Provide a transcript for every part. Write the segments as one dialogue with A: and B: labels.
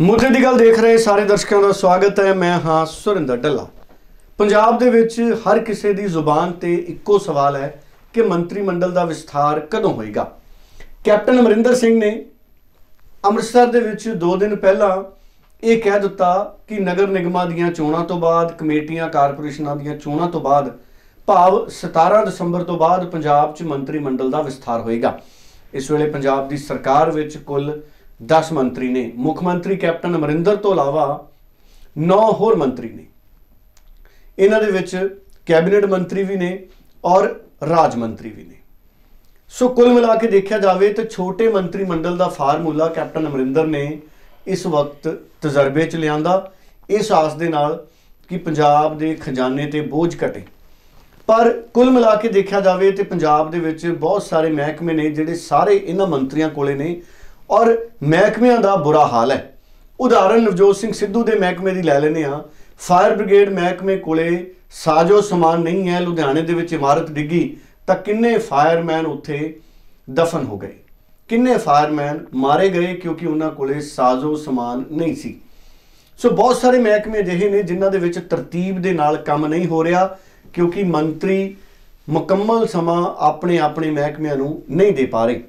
A: ਮੁੱਦੇ ਦੀ ਗੱਲ ਦੇਖ ਰਹੇ ਸਾਰੇ ਦਰਸ਼ਕਾਂ ਦਾ ਸਵਾਗਤ ਹੈ। ਮੈਂ ਹਾਂ ਸੁਰਿੰਦਰ ਢੱਲਾ। ਪੰਜਾਬ ਦੇ ਵਿੱਚ ਹਰ ਕਿਸੇ ਦੀ ਜ਼ੁਬਾਨ ਤੇ ਇੱਕੋ ਸਵਾਲ ਹੈ ਕਿ ਮੰਤਰੀ ਮੰਡਲ ਦਾ ਵਿਸਥਾਰ ਕਦੋਂ ਹੋਏਗਾ? ਕੈਪਟਨ ਅਮਰਿੰਦਰ ਸਿੰਘ ਨੇ ਅੰਮ੍ਰਿਤਸਰ ਦੇ ਵਿੱਚ 2 ਦਿਨ ਪਹਿਲਾਂ ਇਹ ਕਹਿ ਦਿੱਤਾ ਕਿ ਨਗਰ ਨਿਗਮਾਂ ਦੀਆਂ ਚੋਣਾਂ ਤੋਂ ਬਾਅਦ, ਕਮੇਟੀਆਂ, ਕਾਰਪੋਰੇਸ਼ਨਾਂ ਦੀਆਂ ਚੋਣਾਂ ਤੋਂ ਬਾਅਦ, ਭਾਵ 17 ਦਸੰਬਰ ਤੋਂ ਬਾਅਦ ਪੰਜਾਬ 'ਚ ਮੰਤਰੀ ਮੰਡਲ ਦਾ ਵਿਸਥਾਰ ਹੋਏਗਾ। ਇਸ ਵੇਲੇ ਪੰਜਾਬ ਦੀ ਸਰਕਾਰ ਵਿੱਚ ਕੁੱਲ 10 ਮੰਤਰੀ ਨੇ, ਮੁੱਖ ਮੰਤਰੀ ਕੈਪਟਨ ਅਮਰਿੰਦਰ ਤੋਂ ਇਲਾਵਾ 9 ਹੋਰ ਮੰਤਰੀ ਨੇ। ਇਹਨਾਂ ਦੇ ਵਿੱਚ ਕੈਬਨਿਟ ਮੰਤਰੀ ਵੀ ਨੇ ਔਰ ਰਾਜ ਮੰਤਰੀ ਵੀ ਨੇ। ਸੋ ਕੁੱਲ ਮਿਲਾ ਕੇ ਦੇਖਿਆ ਜਾਵੇ ਤਾਂ ਛੋਟੇ ਮੰਤਰੀ ਮੰਡਲ ਦਾ ਫਾਰਮੂਲਾ ਕੈਪਟਨ ਅਮਰਿੰਦਰ ਨੇ ਇਸ ਵਕਤ ਤਜਰਬੇ 'ਚ ਲਿਆਂਦਾ। ਇਸ ਆਸ ਦੇ ਨਾਲ ਕਿ ਪੰਜਾਬ ਦੇ ਖਜ਼ਾਨੇ ਤੇ ਬੋਝ ਘਟੇ। ਪਰ ਕੁੱਲ ਮਿਲਾ ਕੇ ਦੇਖਿਆ ਜਾਵੇ ਤੇ ਪੰਜਾਬ ਦੇ ਵਿੱਚ ਬਹੁਤ ਸਾਰੇ ਮਹਿਕਮੇ ਨੇ ਜਿਹੜੇ ਸਾਰੇ ਇਹਨਾਂ ਮੰਤਰੀਆਂ ਕੋਲੇ ਨੇ ਔਰ ਮਹਿਕਮਿਆਂ ਦਾ ਬੁਰਾ ਹਾਲ ਹੈ। ਉਦਾਹਰਨ ਨਵਜੋਤ ਸਿੰਘ ਸਿੱਧੂ ਦੇ ਮਹਿਕਮੇ ਦੀ ਲੈ ਲੈਨੇ ਆ ਫਾਇਰ ਬ੍ਰਿਗੇਡ ਮਹਿਕਮੇ ਕੋਲੇ ਸਾਜੋ ਸਮਾਨ ਨਹੀਂ ਹੈ। ਲੁਧਿਆਣੇ ਦੇ ਵਿੱਚ ਇਮਾਰਤ ਡਿੱਗੀ ਤਾਂ ਕਿੰਨੇ ਫਾਇਰਮੈਨ ਉੱਥੇ ਦਫਨ ਹੋ ਗਏ। ਕਿੰਨੇ ਫਾਇਰਮੈਨ ਮਾਰੇ ਗਏ ਕਿਉਂਕਿ ਉਹਨਾਂ ਕੋਲੇ ਸਾਜੋ ਸਮਾਨ ਨਹੀਂ ਸੀ। ਸੋ ਬਹੁਤ ਸਾਰੇ ਮਹਿਕਮੇ ਅਜਿਹੇ ਨੇ ਜਿਨ੍ਹਾਂ ਦੇ ਵਿੱਚ ਤਰਤੀਬ ਦੇ ਨਾਲ ਕੰਮ ਨਹੀਂ ਹੋ ਰਿਹਾ ਕਿਉਂਕਿ ਮੰਤਰੀ ਮੁਕੰਮਲ ਸਮਾਂ ਆਪਣੇ ਆਪਣੇ ਮਹਿਕਮਿਆਂ ਨੂੰ ਨਹੀਂ ਦੇ ਪਾ ਰਹੇ।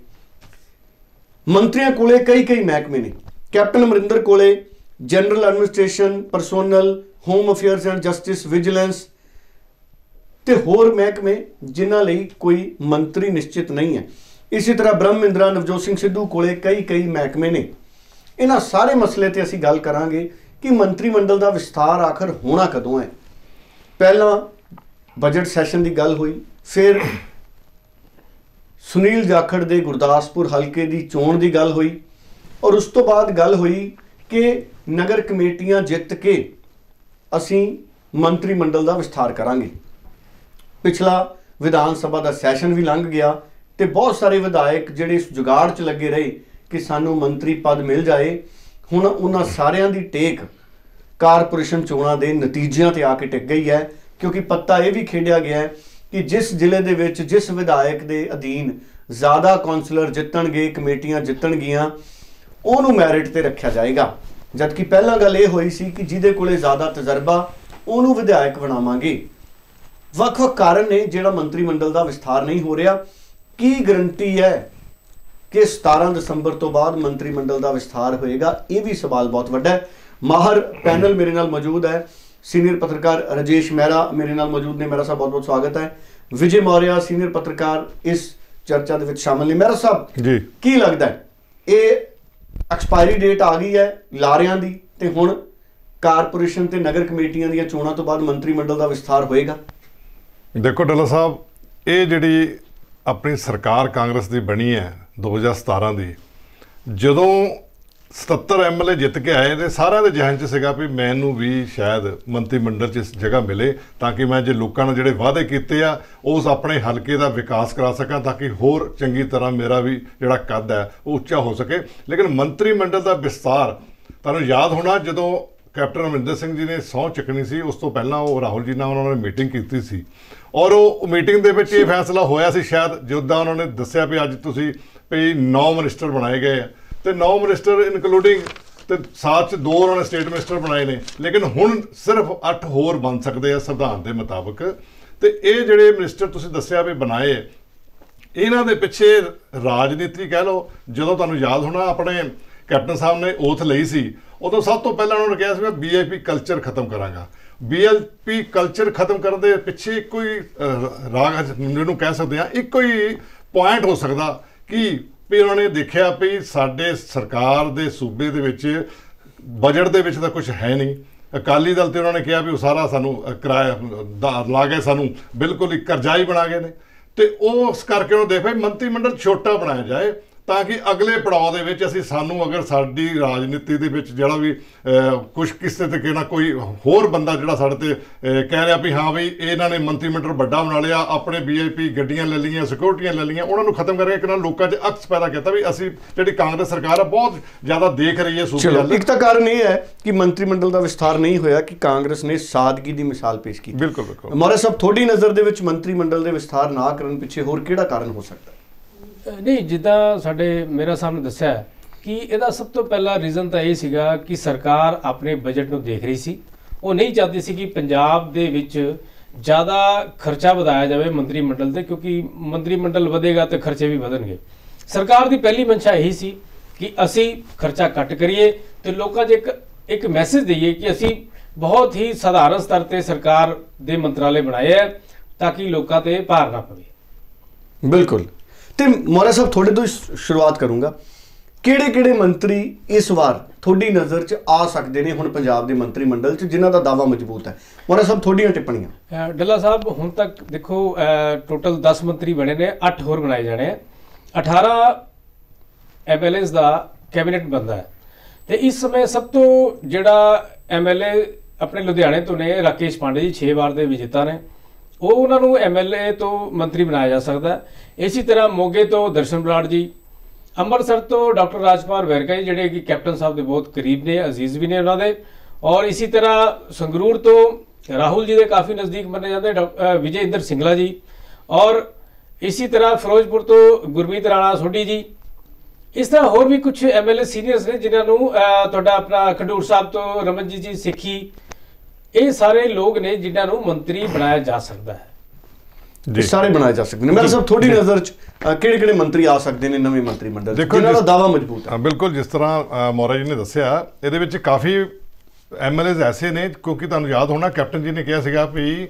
A: ਮੰਤਰੀਆਂ ਕੋਲੇ ਕਈ ਕਈ ਮਹਿਕਮੇ ਨੇ। ਕੈਪਟਨ ਅਮਰਿੰਦਰ ਕੋਲੇ general administration, personnel, home affairs and justice vigilance ਤੇ ਹੋਰ ਮਹਿਕਮੇ ਜਿਨ੍ਹਾਂ ਲਈ ਕੋਈ ਮੰਤਰੀ ਨਿਸ਼ਚਿਤ ਨਹੀਂ ਹੈ। ਇਸੇ ਤਰ੍ਹਾਂ ਬ੍ਰਹਮਿੰਦਰਾ ਨਵਜੋਤ ਸਿੰਘ ਸਿੱਧੂ ਕੋਲੇ ਕਈ ਕਈ ਮਹਿਕਮੇ ਨੇ। ਇਹਨਾਂ ਸਾਰੇ ਮਸਲੇ ਤੇ ਅਸੀਂ ਗੱਲ ਕਰਾਂਗੇ ਕਿ ਮੰਤਰੀ ਮੰਡਲ ਦਾ ਵਿਸਥਾਰ ਆਖਰ ਹੋਣਾ ਕਦੋਂ ਹੈ। ਪਹਿਲਾਂ ਬਜਟ ਸੈਸ਼ਨ ਦੀ ਗੱਲ ਹੋਈ, ਫਿਰ ਸੁਨੀਲ ਜਾਖੜ ਦੇ ਗੁਰਦਾਸਪੁਰ ਹਲਕੇ ਦੀ ਚੋਣ ਦੀ ਗੱਲ ਹੋਈ ਔਰ ਉਸ ਤੋਂ ਬਾਅਦ ਗੱਲ ਹੋਈ ਕਿ ਨਗਰ ਕਮੇਟੀਆਂ ਜਿੱਤ ਕੇ ਅਸੀਂ ਮੰਤਰੀ ਮੰਡਲ ਦਾ ਵਿਸਥਾਰ ਕਰਾਂਗੇ। ਪਿਛਲਾ ਵਿਧਾਨ ਸਭਾ ਦਾ ਸੈਸ਼ਨ ਵੀ ਲੰਘ ਗਿਆ ਤੇ ਬਹੁਤ ਸਾਰੇ ਵਿਧਾਇਕ ਜਿਹੜੇ ਇਸ ਜੁਗਾੜ 'ਚ ਲੱਗੇ ਰਹੇ ਕਿ ਸਾਨੂੰ ਮੰਤਰੀ ਪਦ ਮਿਲ ਜਾਏ, ਹੁਣ ਉਹਨਾਂ ਸਾਰਿਆਂ ਦੀ ਟੇਕ ਕਾਰਪੋਰੇਸ਼ਨ ਚੋਣਾਂ ਦੇ ਨਤੀਜਿਆਂ ਤੇ ਆ ਕੇ ਟਿਕ ਗਈ ਹੈ ਕਿਉਂਕਿ ਪੱਤਾ ਇਹ ਵੀ ਖੇਡਿਆ ਗਿਆ ਹੈ ਕਿ ਜਿਸ ਜ਼ਿਲ੍ਹੇ ਦੇ ਵਿੱਚ ਜਿਸ ਵਿਧਾਇਕ ਦੇ ਅਧੀਨ ਜ਼ਿਆਦਾ ਕਾਉਂਸਲਰ ਜਿੱਤਣਗੇ, ਕਮੇਟੀਆਂ ਜਿੱਤਣਗੀਆਂ, ਉਹਨੂੰ ਮੈਰਿਟ ਤੇ ਰੱਖਿਆ ਜਾਏਗਾ। ਜਦਕਿ ਪਹਿਲਾਂ ਗੱਲ ਇਹ ਹੋਈ ਸੀ ਕਿ ਜਿਹਦੇ ਕੋਲੇ ਜ਼ਿਆਦਾ ਤਜਰਬਾ, ਉਹਨੂੰ ਵਿਧਾਇਕ ਬਣਾਵਾਂਗੇ। ਵੱਖ-ਵੱਖ ਕਾਰਨ ਨੇ ਜਿਹੜਾ ਮੰਤਰੀ ਮੰਡਲ ਦਾ ਵਿਸਥਾਰ ਨਹੀਂ ਹੋ ਰਿਹਾ। ਕੀ ਗਰੰਟੀ ਹੈ ਕਿ 17 ਦਸੰਬਰ ਤੋਂ ਬਾਅਦ ਮੰਤਰੀ ਮੰਡਲ ਦਾ ਵਿਸਥਾਰ ਹੋਏਗਾ? ਇਹ ਵੀ ਸਵਾਲ ਬਹੁਤ ਵੱਡਾ ਹੈ। ਮਾਹਰ ਪੈਨਲ ਮੇਰੇ ਨਾਲ ਮੌਜੂਦ ਹੈ। ਸੀਨੀਅਰ ਪੱਤਰਕਾਰ ਰਜੇਸ਼ ਮਹਿਰਾ ਮੇਰੇ ਨਾਲ ਮੌਜੂਦ ਨੇ। ਮੇਰਾ ਸਾਹਿਬ ਬਹੁਤ ਬਹੁਤ ਸਵਾਗਤ ਹੈ। ਵਿਜੇ ਮੌਰਿਆ ਸੀਨੀਅਰ ਪੱਤਰਕਾਰ ਇਸ ਚਰਚਾ ਦੇ ਵਿੱਚ ਸ਼ਾਮਲ ਨੇ। ਮੇਰਾ ਸਾਹਿਬ
B: ਜੀ।
A: ਕੀ ਲੱਗਦਾ ਇਹ ਐਕਸਪਾਇਰੀ ਡੇਟ ਆ ਗਈ ਹੈ ਲਾਰਿਆਂ ਦੀ ਤੇ ਹੁਣ ਕਾਰਪੋਰੇਸ਼ਨ ਤੇ ਨਗਰ ਕਮੇਟੀਆਂ ਦੀਆਂ ਚੋਣਾਂ ਤੋਂ ਬਾਅਦ ਮੰਤਰੀ ਮੰਡਲ ਦਾ ਵਿਸਥਾਰ ਹੋਏਗਾ?
B: ਦੇਖੋ ਡੱਲਾ ਸਾਹਿਬ ਇਹ ਜਿਹੜੀ ਆਪਣੀ ਸਰਕਾਰ ਕਾਂਗਰਸ ਦੀ ਬਣੀ ਹੈ 2017 ਦੀ ਜਦੋਂ 77 ਐਮਐਲਏ ਜਿੱਤ ਕੇ ਆਏ ਤੇ ਸਾਰਿਆਂ ਦੇ ਜ਼ਿਹਨ 'ਚ ਸੀਗਾ ਵੀ ਮੈਨੂੰ ਵੀ ਸ਼ਾਇਦ ਮੰਤਰੀ ਮੰਡਲ 'ਚ ਇਸ ਜਗ੍ਹਾ ਮਿਲੇ ਤਾਂ ਕਿ ਮੈਂ ਜੇ ਲੋਕਾਂ ਨਾਲ ਜਿਹੜੇ ਵਾਅਦੇ ਕੀਤੇ ਆ, ਉਸ ਆਪਣੇ ਹਲਕੇ ਦਾ ਵਿਕਾਸ ਕਰਾ ਸਕਾਂ ਤਾਂ ਕਿ ਹੋਰ ਚੰਗੀ ਤਰ੍ਹਾਂ ਮੇਰਾ ਵੀ ਜਿਹੜਾ ਕੱਦ ਹੈ, ਉਹ ਉੱਚਾ ਹੋ ਸਕੇ। ਲੇਕਿਨ ਮੰਤਰੀ ਮੰਡਲ ਦਾ ਵਿਸਤਾਰ ਤੁਹਾਨੂੰ ਯਾਦ ਹੋਣਾ ਜਦੋਂ ਕੈਪਟਨ ਅਮਰਿੰਦਰ ਸਿੰਘ ਜੀ ਨੇ ਸਹੁੰ ਚੱਕਣੀ ਸੀ, ਉਸ ਤੋਂ ਪਹਿਲਾਂ ਉਹ ਰਾਹੁਲ ਜੀ ਨਾਲ ਉਹਨਾਂ ਨੇ ਮੀਟਿੰਗ ਕੀਤੀ ਸੀ। ਔਰ ਉਹ ਮੀਟਿੰਗ ਦੇ ਵਿੱਚ ਇਹ ਫੈਸਲਾ ਹੋਇਆ ਸੀ ਸ਼ਾਇਦ, ਜਿੱਦਾਂ ਉਹਨਾਂ ਨੇ ਦੱਸਿਆ ਵੀ ਅੱਜ ਤੁਸੀਂ ਵੀ ਨੌ ਮਿਨਿਸਟਰ ਬਣਾਏ ਗਏ ਆ। ਤੇ ਨੌ ਮਿਨਿਸਟਰ ਇਨਕਲੂਡਿੰਗ ਤੇ ਸਾਥ ਚ ਦੋ ਉਹਨਾਂ ਨੇ ਸਟੇਟ ਮਿਨਿਸਟਰ ਬਣਾਏ ਨੇ। ਲੇਕਿਨ ਹੁਣ ਸਿਰਫ 8 ਹੋਰ ਬਣ ਸਕਦੇ ਆ ਸੰਵਿਧਾਨ ਦੇ ਮੁਤਾਬਕ। ਤੇ ਇਹ ਜਿਹੜੇ ਮਿਨਿਸਟਰ ਤੁਸੀਂ ਦੱਸਿਆ ਵੀ ਬਣਾਏ, ਇਹਨਾਂ ਦੇ ਪਿੱਛੇ ਰਾਜਨੀਤੀ ਕਹਿ ਲਓ, ਜਦੋਂ ਤੁਹਾਨੂੰ ਯਾਦ ਹੋਣਾ ਆਪਣੇ ਕੈਪਟਨ ਸਾਹਿਬ ਨੇ ਓਥ ਲਈ ਸੀ, ਉਦੋਂ ਸਭ ਤੋਂ ਪਹਿਲਾਂ ਉਹਨਾਂ ਨੇ ਕਿਹਾ ਸੀ ਮੈਂ ਬੀਆਈਪੀ ਕਲਚਰ ਖਤਮ ਕਰਾਂਗਾ। ਬੀਐਲਪੀ ਕਲਚਰ ਖਤਮ ਕਰਨ ਦੇ ਪਿੱਛੇ ਇੱਕੋ ਹੀ ਰਾਗ ਜਿਹਨੂੰ ਕਹਿ ਸਕਦੇ ਆ ਇੱਕੋ ਹੀ ਪੁਆਇੰਟ ਹੋ ਸਕਦਾ ਕਿ ਵੀ ਉਹਨਾਂ ਨੇ ਦੇਖਿਆ ਵੀ ਸਾਡੇ ਸਰਕਾਰ ਦੇ ਸੂਬੇ ਦੇ ਵਿੱਚ ਬਜਟ ਦੇ ਵਿੱਚ ਤਾਂ ਕੁਝ ਹੈ ਨਹੀਂ। ਅਕਾਲੀ ਦਲ ਤੇ ਉਹਨਾਂ ਨੇ ਕਿਹਾ ਵੀ ਉਹ ਸਾਰਾ ਸਾਨੂੰ ਕਿਰਾਇਆ ਲਾ ਕੇ ਸਾਨੂੰ। ਬਿਲਕੁਲ ਹੀ ਕਰਜ਼ਾਈ ਬਣਾ ਗਏ ਨੇ। ਤੇ ਉਸ ਕਰਕੇ ਉਹਨੂੰ ਦੇਖੋ ਵੀ ਮੰਤਰੀ ਮੰਡਲ ਛੋਟਾ ਬਣਾਇਆ ਜਾਏ। ਤਾਂ ਕਿ ਅਗਲੇ ਪੜਾਅ ਦੇ ਵਿੱਚ ਅਸੀਂ ਸਾਨੂੰ ਅਗਰ ਸਾਡੀ ਰਾਜਨੀਤੀ ਦੇ ਵਿੱਚ ਜਿਹੜਾ ਵੀ ਕੁਝ ਕਿਸੇ ਤੇ ਕਿਹਨਾ ਕੋਈ ਹੋਰ ਬੰਦਾ ਜਿਹੜਾ ਸਾਡੇ ਤੇ ਕਹਿ ਰਿਹਾ ਵੀ ਹਾਂ ਵੀ ਇਹਨਾਂ ਨੇ ਮੰਤਰੀ ਮੰਡਲ ਵੱਡਾ ਬਣਾ ਲਿਆ ਆਪਣੇ ਵੀਆਈਪੀ ਗੱਡੀਆਂ ਲੈ ਲਈਆਂ ਸਿਕਿਉਰਟੀਆਂ ਲੈ ਲਈਆਂ ਉਹਨਾਂ ਨੂੰ ਖਤਮ ਕਰਕੇ ਇੱਕ ਨਾਲ ਲੋਕਾਂ 'ਚ ਅਕਸ ਪੈਦਾ ਕੀਤਾ ਵੀ ਅਸੀਂ ਜਿਹੜੀ ਕਾਂਗਰਸ ਸਰਕਾਰ ਆ ਬਹੁਤ ਜ਼ਿਆਦਾ ਦੇਖ ਰਹੀ ਹੈ ਸੂਬੇ ਵੱਲ।
A: ਇੱਕ ਤਾਂ ਕਾਰਨ ਇਹ ਹੈ ਕਿ ਮੰਤਰੀ ਮੰਡਲ ਦਾ ਵਿਸਥਾਰ ਨਹੀਂ ਹੋਇਆ ਕਿ ਕਾਂਗਰਸ ਨੇ ਸਾਦਗੀ ਦੀ ਮਿਸਾਲ ਪੇਸ਼ ਕੀਤੀ।
B: ਬਿਲਕੁਲ ਬਿਲਕੁਲ।
A: ਮੌਰਿਆ ਸਾਹਿਬ ਤੁਹਾਡੀ ਨਜ਼ਰ ਦੇ ਵਿੱਚ ਮੰਤਰੀ ਮੰਡਲ ਦੇ ਵਿਸਥਾਰ ਨਾ ਕਰਨ ਪਿੱਛੇ ਹੋਰ ਕਿਹੜਾ ਕਾਰਨ ਹੋ ਸਕਦਾ? ਹੈ
C: ਨਹੀਂ, ਜਿੱਦਾਂ ਸਾਡੇ ਮੇਰਾ ਸਾਹਮਣੇ ਦੱਸਿਆ ਕਿ ਇਹਦਾ ਸਭ ਤੋਂ ਪਹਿਲਾ ਰੀਜ਼ਨ ਤਾਂ ਇਹ ਸੀਗਾ ਕਿ ਸਰਕਾਰ ਆਪਣੇ ਬਜਟ ਨੂੰ ਦੇਖ ਰਹੀ ਸੀ। ਉਹ ਨਹੀਂ ਚਾਹਦੀ ਸੀ ਕਿ ਪੰਜਾਬ ਦੇ ਵਿੱਚ ਜ਼ਿਆਦਾ ਖਰਚਾ ਵਧਾਇਆ ਜਾਵੇ ਮੰਤਰੀ ਮੰਡਲ ਤੇ, ਕਿਉਂਕਿ ਮੰਤਰੀ ਮੰਡਲ ਵਧੇਗਾ ਤੇ ਖਰਚੇ ਵੀ ਵਧਣਗੇ। ਸਰਕਾਰ ਦੀ ਪਹਿਲੀ ਮਨਸ਼ਾ ਇਹੀ ਸੀ ਕਿ ਅਸੀਂ ਖਰਚਾ ਘੱਟ ਕਰੀਏ ਤੇ ਲੋਕਾਂ 'ਚ ਇੱਕ ਇੱਕ ਮੈਸੇਜ ਦਈਏ ਕਿ ਅਸੀਂ ਬਹੁਤ ਹੀ ਸਧਾਰਨ ਸਤਰ ਤੇ ਸਰਕਾਰ ਦੇ ਮੰਤਰਾਲੇ ਬਣਾਏ ਆ ਤਾਂ ਕਿ ਲੋਕਾਂ ਤੇ ਭਾਰ ਨਾ ਪਵੇ।
A: ਬਿਲਕੁਲ। ਤੇ ਮੋਰਾ ਸਾਹਿਬ, ਤੁਹਾਡੇ ਤੋਂ ਹੀ ਸ਼ੁਰੂਆਤ ਕਰੂੰਗਾ। ਕਿਹੜੇ ਕਿਹੜੇ ਮੰਤਰੀ ਇਸ ਵਾਰ ਤੁਹਾਡੀ ਨਜ਼ਰ 'ਚ ਆ ਸਕਦੇ ਨੇ ਹੁਣ ਪੰਜਾਬ ਦੇ ਮੰਤਰੀ ਮੰਡਲ 'ਚ, ਜਿਨ੍ਹਾਂ ਦਾ ਦਾਵਾ ਮਜ਼ਬੂਤ ਹੈ? ਮੋਰਾ ਸਾਹਿਬ, ਤੁਹਾਡੀਆਂ ਟਿੱਪਣੀਆਂ।
C: ਡੱਲਾ ਸਾਹਿਬ, ਹੁਣ ਤੱਕ ਦੇਖੋ ਟੋਟਲ 10 ਮੰਤਰੀ ਬਣੇ ਨੇ 8 ਹੋਰ ਬਣਾਏ ਜਾਣੇ ਆ। 18 ਐਮਐਲਏਸ ਦਾ ਕੈਬਨਿਟ ਬੰਦਾ ਹੈ। ਤੇ ਇਸ ਸਮੇਂ ਸਭ ਤੋਂ ਜਿਹੜਾ ਐਮਐਲਏ ਆਪਣੇ ਲੁਧਿਆਣੇ ਤੋਂ ਨੇ, ਰਾਕੇਸ਼ ਪਾਂਡੇ ਜੀ 6 ਵਾਰ ਦੇ ਵਿਜੇਤਾ ਨੇ। ਉਹ ਉਹਨਾਂ ਨੂੰ ਐਮਐਲਏ ਤੋਂ ਮੰਤਰੀ ਬਣਾਇਆ ਜਾ ਸਕਦਾ ਹੈ। ਇਸੇ ਤਰ੍ਹਾਂ ਮੋਗੇ ਤੋਂ ਦਰਸ਼ਨ ਬਰਾੜ ਜੀ, ਅੰਮ੍ਰਿਤਸਰ ਤੋਂ ਡਾਕਟਰ ਰਾਜਕੁਮਾਰ ਵੈਰਕਾ ਜੀ, ਜਿਹੜੇ ਕਿ ਕੈਪਟਨ ਸਾਹਿਬ ਦੇ ਬਹੁਤ ਕਰੀਬ ਨੇ, ਅਜ਼ੀਜ਼ ਵੀ ਨੇ ਉਹਨਾਂ ਦੇ। ਔਰ ਇਸੇ ਤਰ੍ਹਾਂ ਸੰਗਰੂਰ ਤੋਂ ਰਾਹੁਲ ਜੀ ਦੇ ਕਾਫੀ ਨਜ਼ਦੀਕ ਮੰਨੇ ਜਾਂਦੇ, ਡਾਕ- ਵਿਜੇ ਇੰਦਰ ਸਿੰਗਲਾ ਜੀ। ਔਰ ਇਸੇ ਤਰ੍ਹਾਂ ਫਿਰੋਜ਼ਪੁਰ ਤੋਂ ਗੁਰਮੀਤ ਰਾਣਾ ਸੋਢੀ ਜੀ। ਇਸ ਤਰ੍ਹਾਂ ਹੋਰ ਵੀ ਕੁਝ ਐਮਐਲਏ ਸੀਨੀਅਰਸ ਨੇ ਜਿਨ੍ਹਾਂ ਨੂੰ ਤੁਹਾਡਾ ਆਪਣਾ ਖਡੂਰ ਸਾਹਿਬ ਤੋਂ ਰਮਨਜੀਤ ਜੀ ਸਿੱਖੀ ਇਹ ਸਾਰੇ ਲੋਕ ਨੇ ਜਿਨ੍ਹਾਂ ਨੂੰ ਮੰਤਰੀ ਬਣਾਇਆ ਜਾ ਸਕਦਾ ਹੈ।
A: ਇਹ ਸਾਰੇ ਬਣਾਏ ਜਾ ਸਕਦੇ ਨੇ। ਮੇਰਾ ਸਾਹਿਬ ਤੁਹਾਡੀ ਨਜ਼ਰ 'ਚ ਕਿਹੜੇ ਕਿਹੜੇ ਮੰਤਰੀ ਆ ਸਕਦੇ ਨੇ ਨਵੇਂ ਮੰਤਰੀ ਮੰਡਲ ਜਿਨ੍ਹਾਂ ਦਾ ਦਾਵਾ ਮਜ਼ਬੂਤ ਹੈ।
B: ਹਾਂ ਬਿਲਕੁਲ ਜਿਸ ਤਰ੍ਹਾਂ ਮੋਰਾ ਜੀ ਨੇ ਦੱਸਿਆ ਇਹਦੇ ਵਿੱਚ ਕਾਫੀ ਐਮਐਲਏਜ਼ ਐਸੇ ਨੇ ਕਿਉਂਕਿ ਤੁਹਾਨੂੰ ਯਾਦ ਹੋਣਾ ਕੈਪਟਨ ਜੀ ਨੇ ਕਿਹਾ ਸੀਗਾ ਵੀ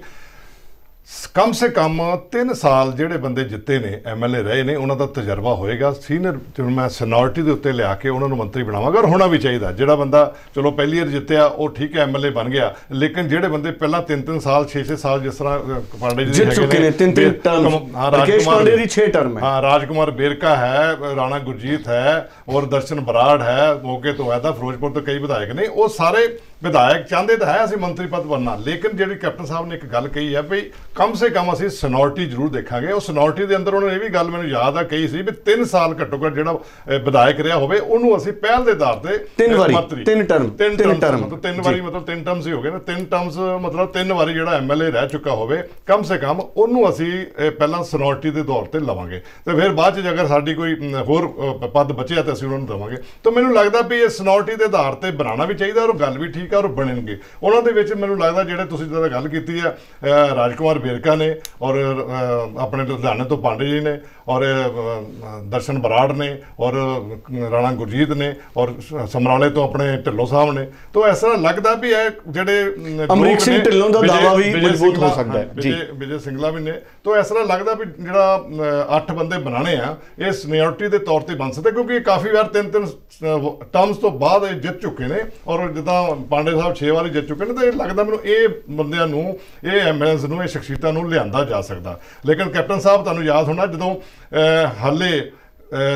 B: ਕਮ ਸੇ ਕਮ 3 ਸਾਲ ਜਿਹੜੇ ਬੰਦੇ ਜਿੱਤੇ ਨੇ ਐਮਐਲਏ ਰਹੇ ਨੇ ਉਹਨਾਂ ਦਾ ਤਜਰਬਾ ਹੋਏਗਾ। ਸੀਨੀਅਰ ਜਿਵੇਂ ਮੈਂ ਸੈਨੋਰਿਟੀ ਦੇ ਉੱਤੇ ਲਿਆ ਕੇ ਉਹਨਾਂ ਨੂੰ ਮੰਤਰੀ ਬਣਾਵਾਂਗਾ ਔਰ ਹੋਣਾ ਵੀ ਚਾਹੀਦਾ। ਜਿਹੜਾ ਬੰਦਾ ਚਲੋ ਪਹਿਲੀ ਵਾਰ ਜਿੱਤਿਆ ਉਹ ਠੀਕ ਹੈ ਐਮਐਲਏ ਬਣ ਗਿਆ। ਲੇਕਿਨ ਜਿਹੜੇ ਬੰਦੇ ਪਹਿਲਾਂ 3-3 ਸਾਲ 6-6 ਸਾਲ ਜਿਸ ਤਰ੍ਹਾਂ ਪਾਂਡੇ ਜੀ ਦੇ
A: ਜਿੱਤ ਚੁੱਕੇ ਨੇ ਤਿੰਨ ਤਿੰਨ
B: ਬੇ-
A: ਟਰਮ।
B: ਕਮ- ਹਾਂ,
A: ਰਾਕੇਸ਼
B: ਰਾਜਕੁਮਾਰ
A: ਪਾਂਡੇ ਦੀ 6 ਟਰਮ ਹੈ।
B: ਹਾਂ ਰਾਜਕੁਮਾਰ ਬੇਰਕਾ ਹੈ ਰਾਣਾ ਗੁਰਜੀਤ ਹੈ ਔਰ ਦਰਸ਼ਨ ਬਰਾੜ ਹੈ ਮੋਗੇ ਤੋਂ ਹੈ ਤਾਂ ਫਿਰੋਜ਼ਪੁਰ ਤੋਂ ਕਈ ਵਿਧਾਇਕ ਨੇ। ਉਹ ਸਾਰੇ ਵਿਧਾਇਕ ਚਾਹੁੰਦੇ ਤਾਂ ਹੈ ਅਸੀਂ ਮੰਤਰੀ ਪਦ ਬਣਨਾ ਲੇਕਿਨ ਜਿਹੜੀ ਕੈਪਟਨ ਸਾਹਿਬ ਨੇ ਇੱਕ ਗੱਲ ਕਹੀ ਹੈ ਵੀ ਕਮ ਸੇ ਕਮ ਅਸੀਂ ਸਨੋਰਟੀ ਜ਼ਰੂਰ ਦੇਖਾਂਗੇ। ਉਹ ਸਨੋਰਟੀ ਦੇ ਅੰਦਰ ਉਹਨਾਂ ਨੇ ਇਹ ਵੀ ਗੱਲ ਮੈਨੂੰ ਯਾਦ ਆ ਕਹੀ ਸੀ ਵੀ 3 ਸਾਲ ਘੱਟੋ ਘੱਟ ਜਿਹੜਾ ਵਿਧਾਇਕ ਰਿਹਾ ਹੋਵੇ ਉਹਨੂੰ ਅਸੀਂ ਪਹਿਲ ਦੇ ਆਧਾਰ ਤੇ
A: ਤਿੰਨ ਵਾਰੀ, ਤਿੰਨ term,
B: ਤਿੰਨ term, ਮਤਲਬ ਤਿੰਨ। ਵਾਰੀ ਮਤਲਬ ਤਿੰਨ ਟਰਮਸ ਹੀ ਹੋ ਗਏ ਨਾ। ਤਿੰਨ ਟਰਮਸ ਮਤਲਬ ਤਿੰਨ ਵਾਰੀ ਜਿਹੜਾ ਐਮਐਲਏ ਰਹਿ ਚੁੱਕਾ ਹੋਵੇ ਕਮ ਸੇ ਕਮ ਉਹਨੂੰ ਅਸੀਂ ਪਹਿਲਾਂ ਸਨੋਰਟੀ ਦੇ ਦੌਰ ਤੇ ਲਵਾਂਗੇ। ਤੇ ਫਿਰ ਬਾਅਦ ਚ ਜੇ ਅਗਰ ਸਾਡੀ ਕੋਈ ਹੋਰ ਪਦ ਬਚਿਆ ਤਾਂ ਅਸੀਂ ਉਹਨਾਂ ਨੂੰ ਦੇਵਾਂਗੇ। ਤਾਂ ਮੈਨੂੰ ਲੱਗਦਾ ਵੀ ਇਹ ਸਨੋਰਟੀ ਦੇ ਆਧਾਰ ਤੇ ਬਣਾਉਣਾ ਵੀ ਚਾਹੀਦਾ ਔਰ ਗੱਲ ਵੀ ਠੀਕ ਆ ਔਰ ਬਣਨਗੇ ਉਹਨਾਂ ਦੇ ਵਿੱਚ ਮੈਨੂੰ ਲੱਗਦਾ ਜਿਹੜੇ ਤੁਸੀਂ ਜਿਹੜਾ ਗੱਲ ਕੀਤੀ ਹੈ ਅ, ਰਾਜਕੁਮਾਰ ਬੇਰਕਾ ਨੇ ਔਰ ਆਪਣੇ ਲੁਧਿਆਣੇ ਤੋਂ ਪਾਂਡੇ ਜੀ ਨੇ ਔਰ ਦਰਸ਼ਨ ਬਰਾੜ ਨੇ ਔਰ ਰਾਣਾ ਗੁਰਜੀਤ ਨੇ ਔਰ ਸਮਰਾਲੇ ਤੋਂ ਆਪਣੇ ਢਿੱਲੋਂ ਸਾਹਿਬ ਨੇ ਤਾਂ ਇਸ ਤਰ੍ਹਾਂ ਲੱਗਦਾ ਵੀ ਇਹ ਜਿਹੜੇ ਅਮ,
A: ਅਮਰੀਕ ਸਿੰਘ ਢਿੱਲੋਂ ਦਾ ਦਾਅਵਾ ਵੀ ਮਜ਼ਬੂਤ ਹੋ ਸਕਦਾ ਹੈ। ਜੀ।
B: ਵਿਜੇ ਸਿੰਗਲਾ ਵੀ ਨੇ ਤਾਂ ਇਸ ਤਰ੍ਹਾਂ ਲੱਗਦਾ ਵੀ ਜਿਹੜਾ ਅੱਠ ਬੰਦੇ ਬਣਾਣੇ ਆ ਇਹ ਸੀਨੀਅਰਟੀ ਦੇ ਤੌਰ ਤੇ ਬਣ ਸਕਦੇ ਕਿਉਂਕਿ ਕਾਫੀ ਵਾਰ ਤਿੰਨ ਤਿੰਨ ਟਰਮਸ ਤੋਂ ਬਾਅਦ ਇਹ ਜਿੱਤ ਚੁੱਕੇ ਨੇ ਔਰ ਜਿੱਦਾਂ ਪਾਂਡੇ ਸਾਹਿਬ 6 ਵਾਰੀ ਜਿੱਤ ਚੁੱਕੇ ਨੇ ਤਾਂ ਇਹ ਲੱਗਦਾ ਮੈਨੂੰ ਇਹ ਬੰਦਿਆਂ ਨੂੰ, ਇਹ ਐਮਐਲਏਸ ਨੂੰ, ਇਹ ਸ਼ਖਸੀਅਤਾਂ ਨੂੰ ਲਿਆਂਦਾ ਜਾ ਸਕਦਾ। ਲੇਕਿਨ ਕੈਪਟਨ ਸਾਹਿਬ, ਤੁਹਾਨੂੰ ਯਾਦ ਹੋਣਾ, ਜਦੋਂ ਹਾਲੇ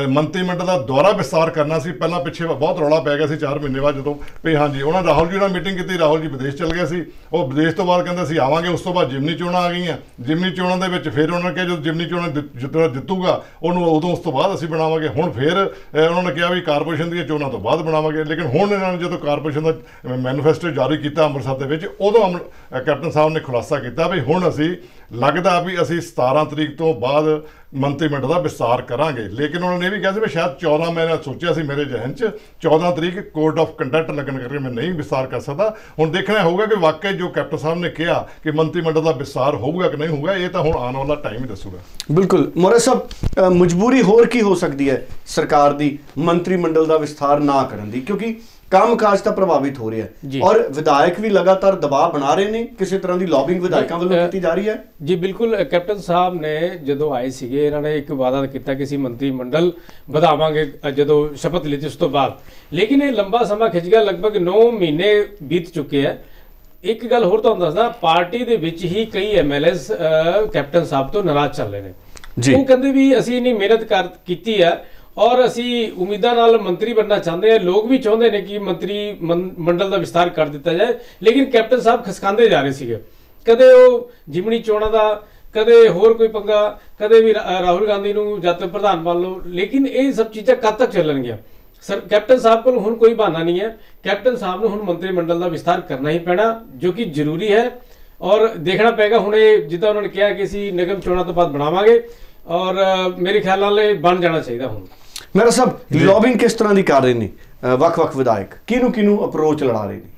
B: ਮੰਤਰੀ ਮੰਡਲ ਦਾ ਦੁਆਰਾ ਵਿਸਤਾਰ ਕਰਨਾ ਸੀ, ਪਹਿਲਾਂ ਪਿੱਛੇ ਬਹੁਤ ਰੌਲਾ ਪੈ ਗਿਆ ਸੀ 4 ਮਹੀਨੇ ਬਾਅਦ ਜਦੋਂ, ਵੀ ਹਾਂਜੀ, ਉਹਨਾਂ ਰਾਹੁਲ ਜੀ ਨਾਲ ਮੀਟਿੰਗ ਕੀਤੀ, ਰਾਹੁਲ ਜੀ ਵਿਦੇਸ਼ ਚਲ ਗਏ ਸੀ। ਉਹ ਵਿਦੇਸ਼ ਤੋਂ ਬਾਅਦ ਕਹਿੰਦੇ ਅਸੀਂ ਆਵਾਂਗੇ, ਉਸ ਤੋਂ ਬਾਅਦ ਜਿਮਨੀ ਚੋਣਾਂ ਆ ਗਈਆਂ। ਜਿਮਨੀ ਚੋਣਾਂ ਦੇ ਵਿੱਚ ਫਿਰ ਉਹਨਾਂ ਨੇ ਕਿਹਾ ਜਦੋਂ ਜਿਮਨੀ ਚੋਣਾਂ ਜਿੱਤ- ਜਿੱਤਣਾ ਜਿੱਤੂਗਾ, ਉਹਨੂੰ ਉਦੋਂ ਉਸ ਤੋਂ ਬਾਅਦ ਅਸੀਂ ਬਣਾਵਾਂਗੇ। ਹੁਣ ਫਿਰ ਉਹਨਾਂ ਨੇ ਕਿਹਾ ਵੀ ਕਾਰਪੋਰੇਸ਼ਨ ਦੀਆਂ ਚੋਣਾਂ ਤੋਂ ਬਾਅਦ ਬਣਾਵਾਂਗੇ। ਲੇਕਿਨ ਹੁਣ ਇਹਨਾਂ ਨੇ ਜਦੋਂ ਕਾਰਪੋਰੇਸ਼ਨ ਦਾ ਮੈਨੀਫੈਸਟੋ ਜਾਰੀ ਕੀਤਾ ਅੰਮ੍ਰਿਤਸਰ ਦੇ ਵਿੱਚ, ਉਦੋਂ ਅਮਰ- ਕੈਪਟਨ ਸਾਹਿਬ ਨੇ ਖੁਲਾਸਾ ਕੀਤਾ ਵੀ ਹੁਣ ਅਸੀਂ ਲੱਗਦਾ ਵੀ ਅਸੀਂ 17 ਤਰੀਕ ਤੋਂ ਬਾਅਦ ਮੰਤਰੀ ਮੰਡਲ ਦਾ ਵਿਸਤਾਰ ਕਰਾਂਗੇ। ਲੇਕਿਨ ਉਹਨਾਂ ਨੇ ਇਹ ਵੀ ਕਿਹਾ ਸੀ ਵੀ ਸ਼ਾਇਦ 14 ਮੈਂ ਸੋਚਿਆ ਸੀ ਮੇਰੇ ਜ਼ਿਹਨ 'ਚ 14 ਤਰੀਕ ਕੋਡ ਆਫ ਕੰਡਕਟ ਲੱਗਣ ਕਰਕੇ ਮੈਂ ਨਹੀਂ ਵਿਸਤਾਰ ਕਰ ਸਕਦਾ। ਹੁਣ ਦੇਖਣਾ ਹੋਊਗਾ ਕਿ ਵਾਕਈ ਜੋ ਕੈਪਟਨ ਸਾਹਿਬ ਨੇ ਕਿਹਾ ਕਿ ਮੰਤਰੀ ਮੰਡਲ ਦਾ ਵਿਸਤਾਰ ਹੋਊਗਾ ਕਿ ਨਹੀਂ ਹੋਊਗਾ ਇਹ ਤਾਂ ਹੁਣ ਆਉਣ ਵਾਲਾ ਟਾਈਮ ਹੀ ਦੱਸੂਗਾ।
A: ਬਿਲਕੁਲ। ਮੋਰਾ ਸਾਹਿਬ ਮਜਬੂਰੀ ਹੋਰ ਕੀ ਹੋ ਸਕਦੀ ਹੈ ਸਰਕਾਰ ਦੀ ਮੰਤਰੀ ਮੰਡਲ ਦਾ ਵਿਸਥਾਰ ਨਾ ਕਰਨ ਦੀ? ਕਿਉਂਕਿ ਕੰਮਕਾਜ ਤਾਂ ਪ੍ਰਭਾਵਿਤ ਹੋ ਰਿਹਾ। ਹੈ। ਔਰ ਵਿਧਾਇਕ ਵੀ ਲਗਾਤਾਰ ਦਬਾਅ ਬਣਾ ਰਹੇ ਨੇ ਕਿਸੇ ਤਰ੍ਹਾਂ ਦੀ ਲੌਬਿੰਗ ਵਿਧਾਇਕਾਂ ਵੱਲੋਂ ਕੀਤੀ ਜਾ ਰਹੀ ਹੈ?
C: ਜੀ ਬਿਲਕੁਲ। ਕੈਪਟਨ ਸਾਹਿਬ ਨੇ ਜਦੋਂ ਆਏ ਸੀਗੇ ਇਹਨਾਂ ਨੇ ਇੱਕ ਵਾਅਦਾ ਕੀਤਾ ਕਿ ਅਸੀਂ ਮੰਤਰੀ ਮੰਡਲ ਵਧਾਵਾਂਗੇ ਜਦੋਂ ਸ਼ਪਥ ਲਈ ਉਸ ਤੋਂ ਬਾਅਦ। ਲੇਕਿਨ ਇਹ ਲੰਬਾ ਸਮਾਂ ਖਿੱਚ ਗਿਆ ਲਗਭਗ 9 ਮਹੀਨੇ ਬੀਤ ਚੁੱਕੇ ਆ ਇੱਕ ਗੱਲ ਹੋਰ ਤੁਹਾਨੂੰ ਦੱਸਦਾ ਪਾਰਟੀ ਦੇ ਵਿੱਚ ਹੀ ਕਈ ਐਮਐਲਏਸ ਕੈਪਟਨ ਸਾਹਿਬ ਤੋਂ ਨਾਰਾਜ਼ ਚੱਲ ਰਹੇ ਨੇ।
A: ਜੀ।
C: ਉਹ ਕਹਿੰਦੇ ਵੀ ਅਸੀਂ ਇੰਨੀ ਮਿਹਨਤ ਕਰ ਕੀਤੀ ਹੈ ਔਰ ਅਸੀਂ ਉਮੀਦਾਂ ਨਾਲ ਮੰਤਰੀ ਬਣਨਾ ਚਾਹੁੰਦੇ ਹਾਂ ਲੋਕ ਵੀ ਚਾਹੁੰਦੇ ਨੇ ਕਿ ਮੰਤਰੀ ਮੰਡਲ ਦਾ ਵਿਸਤਾਰ ਕਰ ਦਿੱਤਾ ਜਾਏ ਲੇਕਿਨ ਕੈਪਟਨ ਸਾਹਿਬ ਖਸਕਾਂਦੇ ਜਾ ਰਹੇ ਸੀਗੇ। ਕਦੇ ਉਹ ਜਿਮਣੀ ਚੋਣਾਂ ਦਾ ਕਦੇ ਹੋਰ ਕੋਈ ਪੰਗਾ ਕਦੇ ਵੀ ਰਾਹੁਲ ਗਾਂਧੀ ਨੂੰ ਜਦ ਪ੍ਰਧਾਨ ਮੰਨ ਲਓ ਲੇਕਿਨ ਇਹ ਸਭ ਚੀਜ਼ਾਂ ਕਦ ਤੱਕ ਚੱਲਣਗੀਆਂ? ਸਰ ਕੈਪਟਨ ਸਾਹਿਬ ਕੋਲ ਹੁਣ ਕੋਈ ਬਹਾਨਾ ਨਹੀਂ ਹੈ। ਕੈਪਟਨ ਸਾਹਿਬ ਨੂੰ ਹੁਣ ਮੰਤਰੀ ਮੰਡਲ ਦਾ ਵਿਸਤਾਰ ਕਰਨਾ ਹੀ ਪੈਣਾ ਜੋ ਕਿ ਜ਼ਰੂਰੀ ਹੈ। ਔਰ ਦੇਖਣਾ ਪਏਗਾ ਹੁਣ ਇਹ ਜਿੱਦਾਂ ਉਹਨਾਂ ਨੇ ਕਿਹਾ ਕਿ ਅਸੀਂ ਨਿਗਮ ਚੋਣਾਂ ਤੋਂ ਬਾਅਦ ਬਣਾਵਾਂਗੇ। ਔਰ ਮੇਰੇ ਖਿਆਲ ਨਾਲ ਇਹ ਬਣ ਜਾਣਾ ਚਾਹੀਦਾ ਹੁਣ।
A: ਮੇਰਾ ਸਾਹਿਬ ਲੌਬਿੰਗ ਕਿਸ ਤਰ੍ਹਾਂ ਦੀ ਕਰ ਰਹੇ ਨੇ? ਵੱਖ-ਵੱਖ ਵਿਧਾਇਕ ਕਿਹਨੂੰ ਕਿਹਨੂੰ ਅਪਰੋਚ ਲੜਾ ਰਹੇ ਨੇ?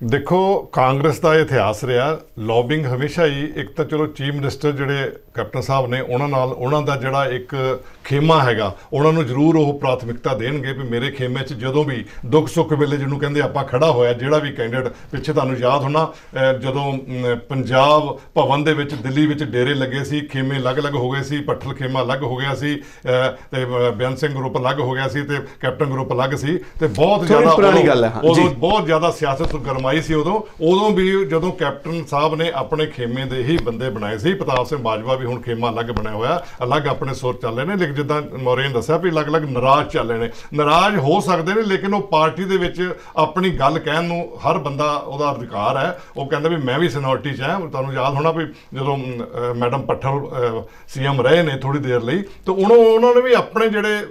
B: ਦੇਖੋ ਕਾਂਗਰਸ ਦਾ ਇਤਿਹਾਸ ਰਿਹਾ ਲੌਬਿੰਗ ਹਮੇਸ਼ਾ ਹੀ ਇੱਕ ਤਾਂ ਚਲੋ ਚੀਫ ਮਿਨਿਸਟਰ ਜਿਹੜੇ ਕੈਪਟਨ ਸਾਹਿਬ ਨੇ ਉਹਨਾਂ ਨਾਲ ਉਹਨਾਂ ਦਾ ਜਿਹੜਾ ਇੱਕ ਖੇਮਾ ਹੈਗਾ ਉਹਨਾਂ ਨੂੰ ਜ਼ਰੂਰ ਉਹ ਪ੍ਰਾਥਮਿਕਤਾ ਦੇਣਗੇ ਵੀ ਮੇਰੇ ਖੇਮੇ 'ਚ ਜਦੋਂ ਵੀ ਦੁੱਖ ਸੁੱਖ ਵੇਲੇ ਜਿਹਨੂੰ ਕਹਿੰਦੇ ਆਪਾਂ ਖੜਾ ਹੋਇਆ ਜਿਹੜਾ ਵੀ ਕੈਂਡੀਡੇਟ ਪਿੱਛੇ ਤੁਹਾਨੂੰ ਯਾਦ ਹੋਣਾ ਜਦੋਂ ਪੰਜਾਬ ਭਵਨ ਦੇ ਵਿੱਚ ਦਿੱਲੀ ਵਿੱਚ ਡੇਰੇ ਲੱਗੇ ਸੀ ਖੇਮੇ ਅਲੱਗ-ਅਲੱਗ ਹੋ ਗਏ ਸੀ ਪੱਠਲ ਖੇਮਾ ਅਲੱਗ ਹੋ ਗਿਆ ਸੀ ਤੇ ਬੇਅੰਤ ਸਿੰਘ ਗਰੁੱਪ ਅਲੱਗ ਹੋ ਗਿਆ ਸੀ ਤੇ ਕੈਪਟਨ ਗਰੁੱਪ ਅਲੱਗ ਸੀ ਤੇ ਬਹੁਤ ਜ਼ਿਆਦਾ
A: ਪੁਰਾਣੀ
B: ਉਦੋਂ-
A: ਗੱਲ ਹੈ, ਹਾਂ,
B: ਉਦੋਂ
A: ਜੀ।
B: ਬਹੁਤ ਜ਼ਿਆਦਾ ਸਿਆਸਤ ਗਰਮਾਈ ਸੀ ਉਦੋਂ। ਉਦੋਂ ਵੀ ਜਦੋਂ ਕੈਪਟਨ ਸਾਹਿਬ ਨੇ ਆਪਣੇ ਖੇਮੇ ਦੇ ਹੀ ਬੰਦੇ ਬਣਾਏ ਸੀ ਪ੍ਰਤਾਪ ਸਿੰਘ ਬਾਜਵਾ ਵੀ ਹੁਣ ਖੇਮਾ ਅਲੱਗ ਬਣਿਆ ਹੋਇਆ ਅਲੱਗ ਆਪਣੇ ਸੁਰ ਚੱਲ ਰਹੇ ਨੇ ਲੇਕਿਨ ਜਿੱਦਾਂ ਮੌਰੇ ਨੇ ਦੱਸਿਆ ਵੀ ਅਲੱਗ-ਅਲੱਗ ਨਾਰਾਜ਼ ਚੱਲ ਰਹੇ ਨੇ। ਨਾਰਾਜ਼ ਹੋ ਸਕਦੇ ਨੇ ਲੇਕਿਨ ਉਹ ਪਾਰਟੀ ਦੇ ਵਿੱਚ ਆਪਣੀ ਗੱਲ ਕਹਿਣ ਨੂੰ ਹਰ ਬੰਦਾ ਉਹਦਾ ਅਧਿਕਾਰ ਹੈ। ਉਹ ਕਹਿੰਦਾ ਵੀ ਮੈਂ ਵੀ ਸਿਨੋਰਟੀ 'ਚ ਹਾਂ ਤੁਹਾਨੂੰ ਯਾਦ ਹੋਣਾ ਵੀ ਜਦੋਂ ਅਮ, ਅਹ, ਮੈਡਮ ਪੱਠਲ ਸੀਐਮ ਰਹੇ ਨੇ ਥੋੜੀ ਦੇਰ ਲਈ ਤਾਂ ਉਹਨਾਂ ਉਹਨਾਂ ਨੇ ਵੀ ਆਪਣੇ ਜਿਹੜੇ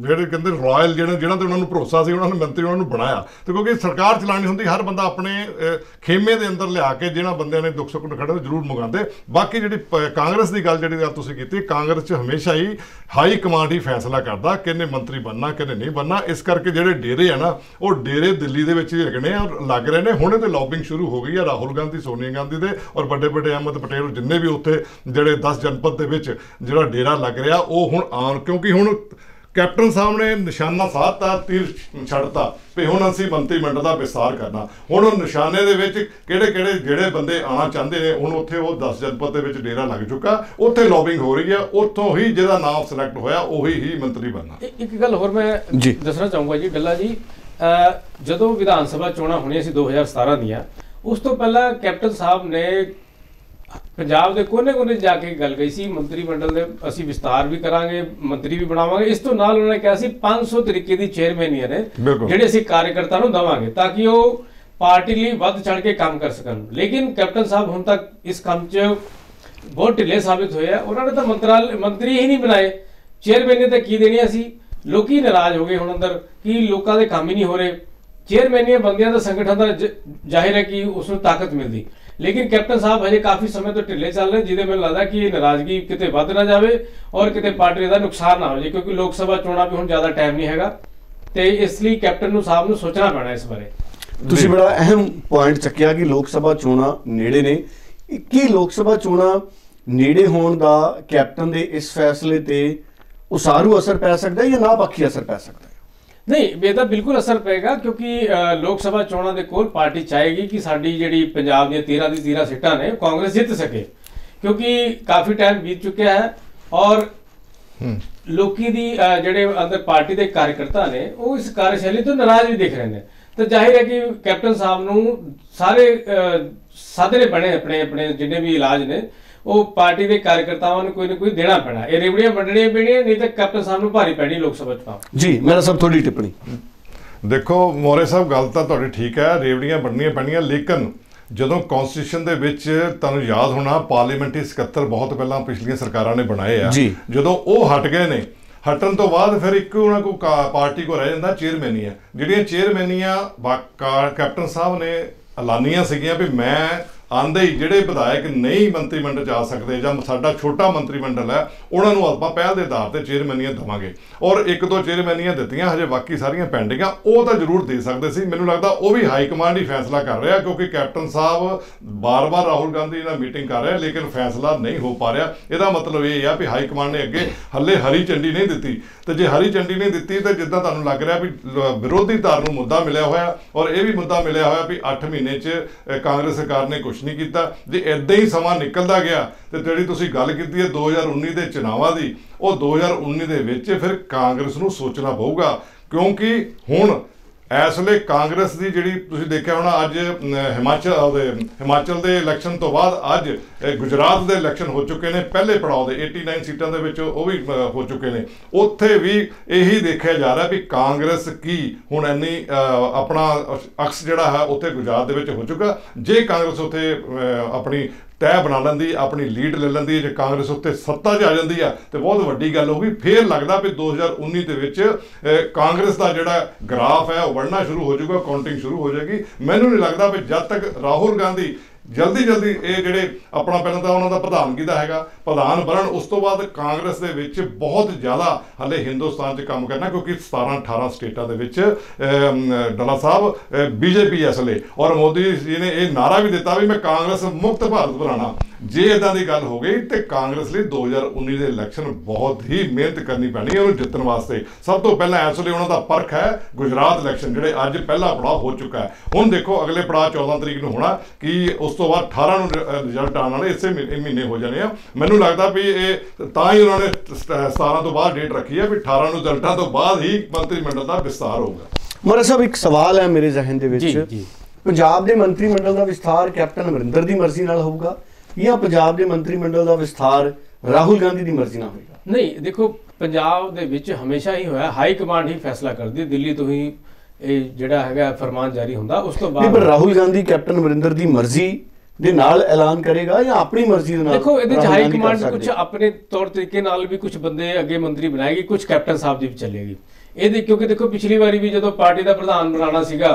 B: ਜਿਹੜੇ ਕਹਿੰਦੇ ਰਾਇਲ ਜਿਹੜੇ ਜਿਹਨਾਂ ਤੇ ਉਹਨਾਂ ਨੂੰ ਭਰੋਸਾ ਸੀ ਉਹਨਾਂ ਨੇ ਮੰਤਰੀ ਉਹਨਾਂ ਨੂੰ ਬਣਾਇਆ। ਤੇ ਕਿਉਂਕਿ ਸਰਕਾਰ ਚਲਾਣੀ ਹੁੰਦੀ ਹਰ ਬੰਦਾ ਆਪਣੇ ਖੇਮੇ ਦੇ ਅੰਦਰ ਲਿਆ ਕੇ ਜਿਹਨਾਂ ਬੰਦਿਆਂ ਨੇ ਦੁੱਖ ਸੁੱਖ ਨੂੰ ਖੜੇ ਜ਼ਰੂਰ ਮੰਗਾਉਂਦੇ ਬਾਕੀ ਜਿਹੜੀ ਪ- ਕਾਂਗਰਸ ਦੀ ਗੱਲ ਜਿਹੜੀ ਗੱਲ ਤੁਸੀਂ ਕੀਤੀ, ਕਾਂਗਰਸ 'ਚ ਹਮੇਸ਼ਾ ਹੀ ਹਾਈ ਕਮਾਂਡ ਹੀ ਫੈਸਲਾ ਕਰਦਾ, ਕਿਹਨੇ ਮੰਤਰੀ ਬਣਨਾ, ਕਿਹਨੇ ਨਹੀਂ ਬਣਨਾ। ਇਸ ਕਰਕੇ ਜਿਹੜੇ ਡੇਰੇ ਆ ਨਾ, ਉਹ ਡੇਰੇ ਦਿੱਲੀ ਦੇ ਵਿੱਚ ਹੀ ਲੱਗਣੇ ਆ ਔਰ ਲੱਗ ਰਹੇ ਨੇ। ਹੁਣੇ ਤੇ ਲੌਬਿੰਗ ਸ਼ੁਰੂ ਹੋ ਗਈ ਆ, ਰਾਹੁਲ ਗਾਂਧੀ, ਸੋਨੀਆ ਗਾਂਧੀ ਦੇ, ਔਰ ਵੱਡੇ ਵੱਡੇ ਅਹਿਮਦ ਪਟੇਲ ਜਿੰਨੇ ਵੀ ਉੱਥੇ ਜਿਹੜੇ 10 ਜਨਪਦ ਦੇ ਵਿੱਚ ਜਿਹੜਾ ਡੇਰਾ ਲੱਗ ਰਿਹਾ, ਉਹ ਹੁਣ ਆਉਣ, ਕਿਉਂਕਿ ਹੁਣ ਕੈਪਟਨ ਸਾਹਿਬ ਨੇ ਨਿਸ਼ਾਨਾ ਸਾਧਤਾ ਤੀਰ ਛੱਡਤਾ ਵੀ ਹੁਣ ਅਸੀਂ ਮੰਤਰੀ ਮੰਡਲ ਦਾ ਵਿਸਤਾਰ ਕਰਨਾ। ਹੁਣ ਉਹ ਨਿਸ਼ਾਨੇ ਦੇ ਵਿੱਚ ਕਿਹੜੇ ਕਿਹੜੇ ਜਿਹੜੇ ਬੰਦੇ ਆਣਾ ਚਾਹੁੰਦੇ ਨੇ ਹੁਣ ਉੱਥੇ ਉਹ 10 ਜਨਪਦ ਦੇ ਵਿੱਚ ਡੇਰਾ ਲੱਗ ਚੁੱਕਾ। ਉੱਥੇ ਲੌਬਿੰਗ ਹੋ ਰਹੀ ਹੈ ਉੱਥੋਂ ਹੀ ਜਿਹਦਾ ਨਾਮ ਸਿਲੈਕਟ ਹੋਇਆ ਉਹੀ ਹੀ ਮੰਤਰੀ ਬਣਨਾ।
C: ਇੱਕ ਗੱਲ ਹੋਰ ਮੈਂ
A: ਜੀ।
C: ਦੱਸਣਾ ਚਾਹੂੰਗਾ ਜੀ ਡੱਲਾ ਜੀ ਜਦੋਂ ਵਿਧਾਨ ਸਭਾ ਚੋਣਾਂ ਹੋਣੀਆਂ ਸੀ 2017 ਦੀਆਂ ਉਸ ਤੋਂ ਪਹਿਲਾਂ ਕੈਪਟਨ ਸਾਹਿਬ ਨੇ ਪੰਜਾਬ ਦੇ ਕੋਨੇ-ਕੋਨੇ ਜਾ ਕੇ ਗੱਲ ਕਹੀ ਸੀ ਮੰਤਰੀ ਮੰਡਲ ਦੇ ਅਸੀਂ ਵਿਸਤਾਰ ਵੀ ਕਰਾਂਗੇ ਮੰਤਰੀ ਵੀ ਬਣਾਵਾਂਗੇ। ਇਸ ਤੋਂ ਨਾਲ ਉਹਨਾਂ ਨੇ ਕਿਹਾ ਸੀ 500 ਤਰੀਕੇ ਦੀ ਚੇਅਰਮੈਨੀਆਂ ਨੇ। ਜਿਹੜੇ ਅਸੀਂ ਕਾਰਜਕਰਤਾ ਨੂੰ ਦਵਾਂਗੇ ਤਾਂ ਕਿ ਉਹ ਪਾਰਟੀ ਲਈ ਵੱਧ ਚੜ ਕੇ ਕੰਮ ਕਰ ਸਕਣ। ਲੇਕਿਨ ਕੈਪਟਨ ਸਾਹਿਬ ਹੁਣ ਤੱਕ ਇਸ ਕੰਮ 'ਚ ਬਹੁਤ ਢਿੱਲੇ ਸਾਬਿਤ ਹੋਏ ਆ। ਉਹਨਾਂ ਨੇ ਤਾਂ ਮੰਤਰਾਲ ਮੰਤਰੀ ਹੀ ਨਹੀਂ ਬਣਾਏ। ਚੇਅਰਮੈਨ ਤਾਂ ਕੀ ਦੇਣੀਆਂ ਸੀ ਲੋਕੀ ਨਾਰਾਜ਼ ਹੋ ਗਏ ਹੁਣ ਅੰਦਰ ਕਿ ਲੋਕਾਂ ਦੇ ਕੰਮ ਹੀ ਨਹੀਂ ਹੋ ਰਹੇ। ਚੇਅਰਮੈਨੀਆਂ ਬੰਦਿਆਂ ਦਾ ਸੰਗਠਨ ਦਾ ਜ਼ਾਹਿਰ ਹੈ ਕਿ ਉਸ ਨੂੰ ਤਾਕਤ ਮਿਲਦੀ। ਲੇਕਿਨ ਕੈਪਟਨ ਸਾਹਿਬ ਹਜੇ ਕਾਫੀ ਸਮੇਂ ਤੋਂ ਢਿੱਲੇ ਚੱਲ ਰਹੇ ਜਿਹਦੇ ਮੈਨੂੰ ਲੱਗਦਾ ਕਿ ਇਹ ਨਾਰਾਜ਼ਗੀ ਕਿਤੇ ਵੱਧ ਨਾ ਜਾਵੇ ਔਰ ਕਿਤੇ ਪਾਰਟੀ ਦਾ ਨੁਕਸਾਨ ਨਾ ਹੋ ਜਾਏ ਕਿਉਂਕਿ ਲੋਕ ਸਭਾ ਚੋਣਾਂ ਵੀ ਹੁਣ ਜ਼ਿਆਦਾ ਟਾਈਮ ਨਹੀਂ ਹੈਗਾ ਤੇ ਇਸ ਲਈ ਕੈਪਟਨ ਨੂੰ ਸਾਹਿਬ ਨੂੰ ਸੋਚਣਾ ਪੈਣਾ ਇਸ ਬਾਰੇ।
A: ਤੁਸੀਂ ਬੜਾ ਅਹਿਮ ਪੁਆਇੰਟ ਚੱਕਿਆ ਕਿ ਲੋਕ ਸਭਾ ਚੋਣਾਂ ਨੇੜੇ ਨੇ। ਕੀ ਲੋਕ ਸਭਾ ਚੋਣਾਂ ਨੇੜੇ ਹੋਣ ਦਾ ਕੈਪਟਨ ਦੇ ਇਸ ਫੈਸਲੇ ਤੇ ਉਸਾਰੂ ਅਸਰ ਪੈ ਸਕਦਾ ਹੈ ਜਾਂ ਨਾਪੱਖੀ ਅਸਰ ਪੈ ਸਕਦਾ ਹੈ?
C: ਨਹੀਂ ਇਹਦਾ ਬਿਲਕੁਲ ਅਸਰ ਪਏਗਾ ਕਿਉਂਕਿ ਲੋਕ ਸਭਾ ਚੋਣਾਂ ਦੇ ਕੋਲ ਪਾਰਟੀ ਚਾਹੇਗੀ ਕਿ ਸਾਡੀ ਜਿਹੜੀ ਪੰਜਾਬ ਦੀਆਂ 13 ਦੀ 13 ਸੀਟਾਂ ਨੇ ਕਾਂਗਰਸ ਜਿੱਤ ਸਕੇ। ਕਿਉਂਕਿ ਕਾਫੀ ਟਾਈਮ ਬੀਤ ਚੁੱਕਿਆ ਹੈ ਔਰ ਲੋਕੀ ਦੀ ਜਿਹੜੇ ਅੰਦਰ ਪਾਰਟੀ ਦੇ ਕਾਰਜਕਰਤਾ ਨੇ ਉਹ ਇਸ ਕਾਰਜਸ਼ੈਲੀ ਤੋਂ ਨਾਰਾਜ਼ ਵੀ ਦਿਖ ਰਹੇ ਨੇ। ਤਾਂ ਜ਼ਾਹਿਰ ਹੈ ਕਿ ਕੈਪਟਨ ਸਾਹਿਬ ਨੂੰ ਸਾਰੇ ਸਾਧਰੇ ਬਣੇ ਆਪਣੇ ਆਪਣੇ ਜਿੰਨੇ ਵੀ ਇਲਾਜ ਨੇ। ਉਹ ਪਾਰਟੀ ਦੇ ਕਾਰਜਕਰਤਾਵਾਂ ਨੂੰ ਕੋਈ ਨਾ ਕੋਈ ਦੇਣਾ ਪੈਣਾ। ਇਹ ਰੇਵੜੀਆਂ ਵੰਡਣੀਆਂ ਪੈਣੀਆਂ ਨਹੀਂ ਤਾਂ ਕੈਪਟਨ ਸਾਹਿਬ ਨੂੰ ਭਾਰੀ ਪੈਣੀ ਲੋਕ ਸਭਾ ਚੋਣਾਂ।
A: ਜੀ ਮੇਰਾ ਸਭ ਤੁਹਾਡੀ ਟਿੱਪਣੀ।
B: ਦੇਖੋ ਮੋਰੇ ਸਾਹਿਬ ਗੱਲ ਤਾਂ ਤੁਹਾਡੀ ਠੀਕ ਹੈ ਰੇਵੜੀਆਂ ਬਣਨੀਆਂ ਪੈਣੀਆਂ ਲੇਕਿਨ ਜਦੋਂ ਕਨਸਟੀਟਿਊਸ਼ਨ ਦੇ ਵਿੱਚ ਤੁਹਾਨੂੰ ਯਾਦ ਹੋਣਾ ਪਾਰਲੀਮੈਂਟਰੀ ਸਕੱਤਰ ਬਹੁਤ ਪਹਿਲਾਂ ਪਿਛਲੀਆਂ ਸਰਕਾਰਾਂ ਨੇ ਬਣਾਏ ਆ। ਜਦੋਂ ਉਹ ਹਟ ਗਏ ਨੇ ਹਟਣ ਤੋਂ ਬਾਅਦ ਫਿਰ ਇੱਕ ਉਹਨਾਂ ਕੋ ਪਾਰਟੀ ਕੋ ਰਹਿ ਜਾਂਦਾ ਚੇਅਰਮੈਨੀਆਂ ਜਿਹੜੀਆਂ ਚੇਅਰਮੈਨੀਆਂ ਕੈਪਟਨ ਸਾਹਿਬ ਨੇ ਐਲਾਨੀਆਂ ਸੀਗੀਆਂ ਵੀ ਮੈਂ ਆਂਦੇ ਹੀ ਜਿਹੜੇ ਵਿਧਾਇਕ ਨਹੀਂ ਮੰਤਰੀ ਮੰਡਲ ਚ ਆ ਸਕਦੇ ਜਾਂ ਸਾਡਾ ਛੋਟਾ ਮੰਤਰੀ ਮੰਡਲ ਹੈ, ਉਹਨਾਂ ਨੂੰ ਆਪਾਂ ਪਹਿਲ ਦੇ ਆਧਾਰ ਤੇ ਚੇਅਰਮੈਨੀਆਂ ਦਵਾਂਗੇ। ਔਰ ਇੱਕ ਦੋ ਚੇਅਰਮੈਨੀਆਂ ਦਿੱਤੀਆਂ, ਹਜੇ ਬਾਕੀ ਸਾਰੀਆਂ ਪੈਂਡਿੰਗ ਆ ਉਹ ਤਾਂ ਜ਼ਰੂਰ ਦੇ ਸਕਦੇ ਸੀ। ਮੈਨੂੰ ਲੱਗਦਾ ਉਹ ਵੀ ਹਾਈ ਕਮਾਂਡ ਹੀ ਫੈਸਲਾ ਕਰ ਰਿਹਾ, ਕਿਉਂਕਿ ਕੈਪਟਨ ਸਾਹਿਬ ਬਾਰ-ਬਾਰ ਰਾਹੁਲ ਗਾਂਧੀ ਨਾਲ ਮੀਟਿੰਗ ਕਰ ਰਿਹਾ, ਲੇਕਿਨ ਫੈਸਲਾ ਨਹੀਂ ਹੋ ਪਾ ਰਿਹਾ। ਇਹਦਾ ਮਤਲਬ ਇਹ ਆ ਵੀ ਹਾਈ ਕਮਾਂਡ ਨੇ ਅੱਗੇ ਹੱਲੇ ਹਰੀ ਝੰਡੀ ਨਹੀਂ ਦਿੱਤੀ। ਤੇ ਜੇ ਹਰੀ ਝੰਡੀ ਨਹੀਂ ਦਿੱਤੀ, ਤਾਂ ਜਿੱਦਾਂ ਤੁਹਾਨੂੰ ਲੱਗ ਰਿਹਾ ਵੀ ਵਿਰੋਧੀ ਧਿਰ ਨੂੰ ਮੁੱਦਾ ਮਿਲਿਆ ਹੋਇਆ, ਔਰ ਇਹ ਵੀ ਮੁੱਦਾ ਮਿਲਿਆ ਹੋਇਆ ਵੀ 8 ਮਹੀਨੇ 'ਚ ਕਾਂਗਰਸ ਸਰਕਾਰ ਨੇ ਕੁਝ ਨਹੀਂ ਕੀਤਾ, ਜੇ ਇਦਾਂ ਹੀ ਸਮਾਂ ਨਿਕਲਦਾ ਗਿਆ, ਤੇ ਜਿਹੜੀ ਤੁਸੀਂ ਗੱਲ ਕੀਤੀ ਹੈ 2019 ਦੇ ਚੁਣਾਵਾਂ ਦੀ, ਉਹ 2019 ਦੇ ਵਿੱਚ ਫਿਰ ਕਾਂਗਰਸ ਨੂੰ ਸੋਚਣਾ ਪਊਗਾ, ਕਿਉਂਕਿ ਹੁਣ ਇਸ ਵੇਲੇ ਕਾਂਗਰਸ ਦੀ ਜਿਹੜੀ ਤੁਸੀਂ ਦੇਖਿਆ ਹੋਣਾ ਅੱਜ ਹਿਮਾਚਲ ਦੇ ਹਿਮਾਚਲ ਦੇ ਇਲੈਕਸ਼ਨ ਤੋਂ ਬਾਅਦ ਅੱਜ ਗੁਜਰਾਤ ਦੇ ਇਲੈਕਸ਼ਨ ਹੋ ਚੁੱਕੇ ਨੇ, ਪਹਿਲੇ ਪੜਾਅ ਦੇ 89 ਸੀਟਾਂ ਦੇ ਵਿੱਚ ਉਹ ਵੀ ਹੋ ਚੁੱਕੇ ਨੇ। ਉੱਥੇ ਵੀ ਇਹੀ ਦੇਖਿਆ ਜਾ ਰਿਹਾ ਵੀ ਕਾਂਗਰਸ ਕੀ ਹੁਣ ਇੰਨੀ ਆਪਣਾ ਅਕਸ ਜਿਹੜਾ ਹੈ, ਉੱਥੇ ਗੁਜਰਾਤ ਦੇ ਵਿੱਚ ਹੋ ਚੁੱਕਾ। ਜੇ ਕਾਂਗਰਸ ਉੱਥੇ ਆਪਣੀ ਤੈਅ ਬਣਾ ਲੈਂਦੀ, ਆਪਣੀ ਲੀਡ ਲੈ ਲੈਂਦੀ ਹੈ ਜੇ ਕਾਂਗਰਸ ਉੱਤੇ ਸੱਤਾ 'ਚ ਆ ਜਾਂਦੀ ਆ, ਤੇ ਬਹੁਤ ਵੱਡੀ ਗੱਲ ਹੋਊਗੀ ਫੇਰ ਲੱਗਦਾ ਵੀ 2019 ਦੇ ਵਿੱਚ ਕਾਂਗਰਸ ਦਾ ਜਿਹੜਾ ਗ੍ਰਾਫ ਹੈ, ਉਹ ਵੜਨਾ ਸ਼ੁਰੂ ਹੋ ਜਾਊਗਾ, ਕਾਊਂਟਿੰਗ ਸ਼ੁਰੂ ਹੋ ਜਾਏਗੀ। ਮੈਨੂੰ ਨਹੀਂ ਲੱਗਦਾ ਵੀ ਜਦ ਤੱਕ ਰਾਹੁਲ ਗਾਂਧੀ ਜਲਦੀ ਜਲਦੀ ਇਹ ਜਿਹੜੇ ਆਪਣਾ ਪਹਿਲਾਂ ਤਾਂ ਉਹਨਾਂ ਦਾ ਪ੍ਰਧਾਨਗੀ ਦਾ ਹੈਗਾ, ਪ੍ਰਧਾਨ ਬਣਨ, ਉਸ ਤੋਂ ਬਾਅਦ ਕਾਂਗਰਸ ਦੇ ਵਿੱਚ ਬਹੁਤ ਜ਼ਿਆਦਾ ਹਲੇ ਹਿੰਦੁਸਤਾਨ 'ਚ ਕੰਮ ਕਰਨਾ, ਕਿਉਂਕਿ 17 18 ਸਟੇਟਾਂ ਦੇ ਵਿੱਚ ਡੱਲਾ ਸਾਹਿਬ ਬੀਜੇਪੀ ਅਸਲੇ ਔਰ ਮੋਦੀ ਜੀ ਨੇ ਇਹ ਨਾਰਾ ਵੀ ਦਿੱਤਾ ਵੀ ਮੈਂ ਕਾਂਗਰਸ ਮੁਕਤ ਭਾਰਤ ਬਣਾਉਣਾ। ਜੇ ਇਦਾਂ ਦੀ ਗੱਲ ਹੋ ਗਈ ਤੇ ਕਾਂਗਰਸ ਲਈ 2019 ਦੇ ਇਲੈਕਸ਼ਨ ਬਹੁਤ ਹੀ ਮਿਹਨਤ ਕਰਨੀ ਪੈਣੀ ਹੈ ਉਹਨੂੰ ਜਿੱਤਣ ਵਾਸਤੇ। ਸਭ ਤੋਂ ਪਹਿਲਾਂ ਇਸ ਵੇਲੇ ਉਹਨਾਂ ਦਾ ਪਰਖ ਹੈ ਗੁਜਰਾਤ ਇਲੈਕਸ਼ਨ ਜਿਹੜੇ ਅੱਜ ਪਹਿਲਾ ਪੜਾਅ ਹੋ ਚੁੱਕਾ ਹੈ। ਹੁਣ ਦੇਖੋ ਅਗਲੇ ਪੜਾਅ 14 ਤਰੀਕ ਨੂੰ ਹੋਣਾ ਕਿ ਉਸ ਤੋਂ ਬਾਅਦ 18 ਨੂੰ ਰਿਜ਼ਲਟ ਆਉਣ ਵਾਲੇ ਇਸੇ ਮਹੀ- ਮਹੀਨੇ ਹੋ ਜਾਣੇ ਆ। ਮੈਨੂੰ ਲੱਗਦਾ ਵੀ ਇਹ ਤਾਂ ਹੀ ਉਹਨਾਂ ਨੇ ਸਤ- 17 ਤੋਂ ਬਾਅਦ ਡੇਟ ਰੱਖੀ ਹੈ ਵੀ 18 ਨੂੰ ਰਿਜ਼ਲਟਾਂ ਤੋਂ ਬਾਅਦ ਹੀ ਮੰਤਰੀ ਮੰਡਲ ਦਾ ਵਿਸਤਾਰ ਹੋਊਗਾ।
A: ਮਰਾ ਸਾਹਿਬ ਇੱਕ ਸਵਾਲ ਹੈ ਮੇਰੇ ਜ਼ਿਹਨ ਦੇ ਵਿੱਚ।
C: ਜੀ, ਜੀ।
A: ਪੰਜਾਬ ਦੇ ਮੰਤਰੀ ਮੰਡਲ ਦਾ ਵਿਸਥਾਰ ਕੈਪਟਨ ਅਮਰਿੰਦਰ ਦੀ ਮਰਜ਼ੀ ਨਾਲ ਹੋਊਗਾ। ਜਾਂ ਪੰਜਾਬ ਦੇ ਮੰਤਰੀ ਮੰਡਲ ਦਾ ਵਿਸਥਾਰ ਰਾਹੁਲ ਗਾਂਧੀ ਦੀ ਮਰਜ਼ੀ ਨਾਲ ਹੋਏਗਾ
C: ਨਹੀਂ ਦੇਖੋ ਪੰਜਾਬ ਦੇ ਵਿੱਚ ਹਮੇਸ਼ਾ ਹੀ ਹੋਇਆ ਹਾਈ ਕਮਾਂਡ ਹੀ ਫੈਸਲਾ ਕਰਦੀ ਹੈ ਦਿੱਲੀ ਤੋਂ ਹੀ ਇਹ ਜਿਹੜਾ ਹੈਗਾ ਫਰਮਾਨ ਜਾਰੀ ਹੁੰਦਾ ਉਸ ਤੋਂ
A: ਨਹੀਂ ਪਰ
C: ਬਾਅਦ
A: ਰਾਹੁਲ ਗਾਂਧੀ ਕੈਪਟਨ ਅਮਰਿੰਦਰ ਦੀ ਮਰਜ਼ੀ ਦੇ ਨਾਲ ਐਲਾਨ ਕਰੇਗਾ ਜਾਂ ਆਪਣੀ ਮਰਜ਼ੀ ਦੇ ਨਾਲ
C: ਦੇਖੋ ਇਹਦੇ ਚ ਹਾਈ ਕਮਾਂਡ ਕੁਝ? ਆਪਣੇ ਤੌਰ ਤਰੀਕੇ ਨਾਲ ਵੀ ਕੁਝ ਬੰਦੇ ਅੱਗੇ ਮੰਤਰੀ ਬਣਾਏਗੀ ਕੁਝ ਕੈਪਟਨ ਸਾਹਿਬ ਦੀ ਵੀ ਚੱਲੇਗੀ ਇਹਦੇ ਕਿਉਂਕਿ ਦੇਖੋ ਪਿਛਲੀ ਵਾਰੀ ਵੀ ਜਦੋਂ ਪਾਰਟੀ ਦਾ ਪ੍ਰਧਾਨ ਬਣਾਉਣਾ ਸੀਗਾ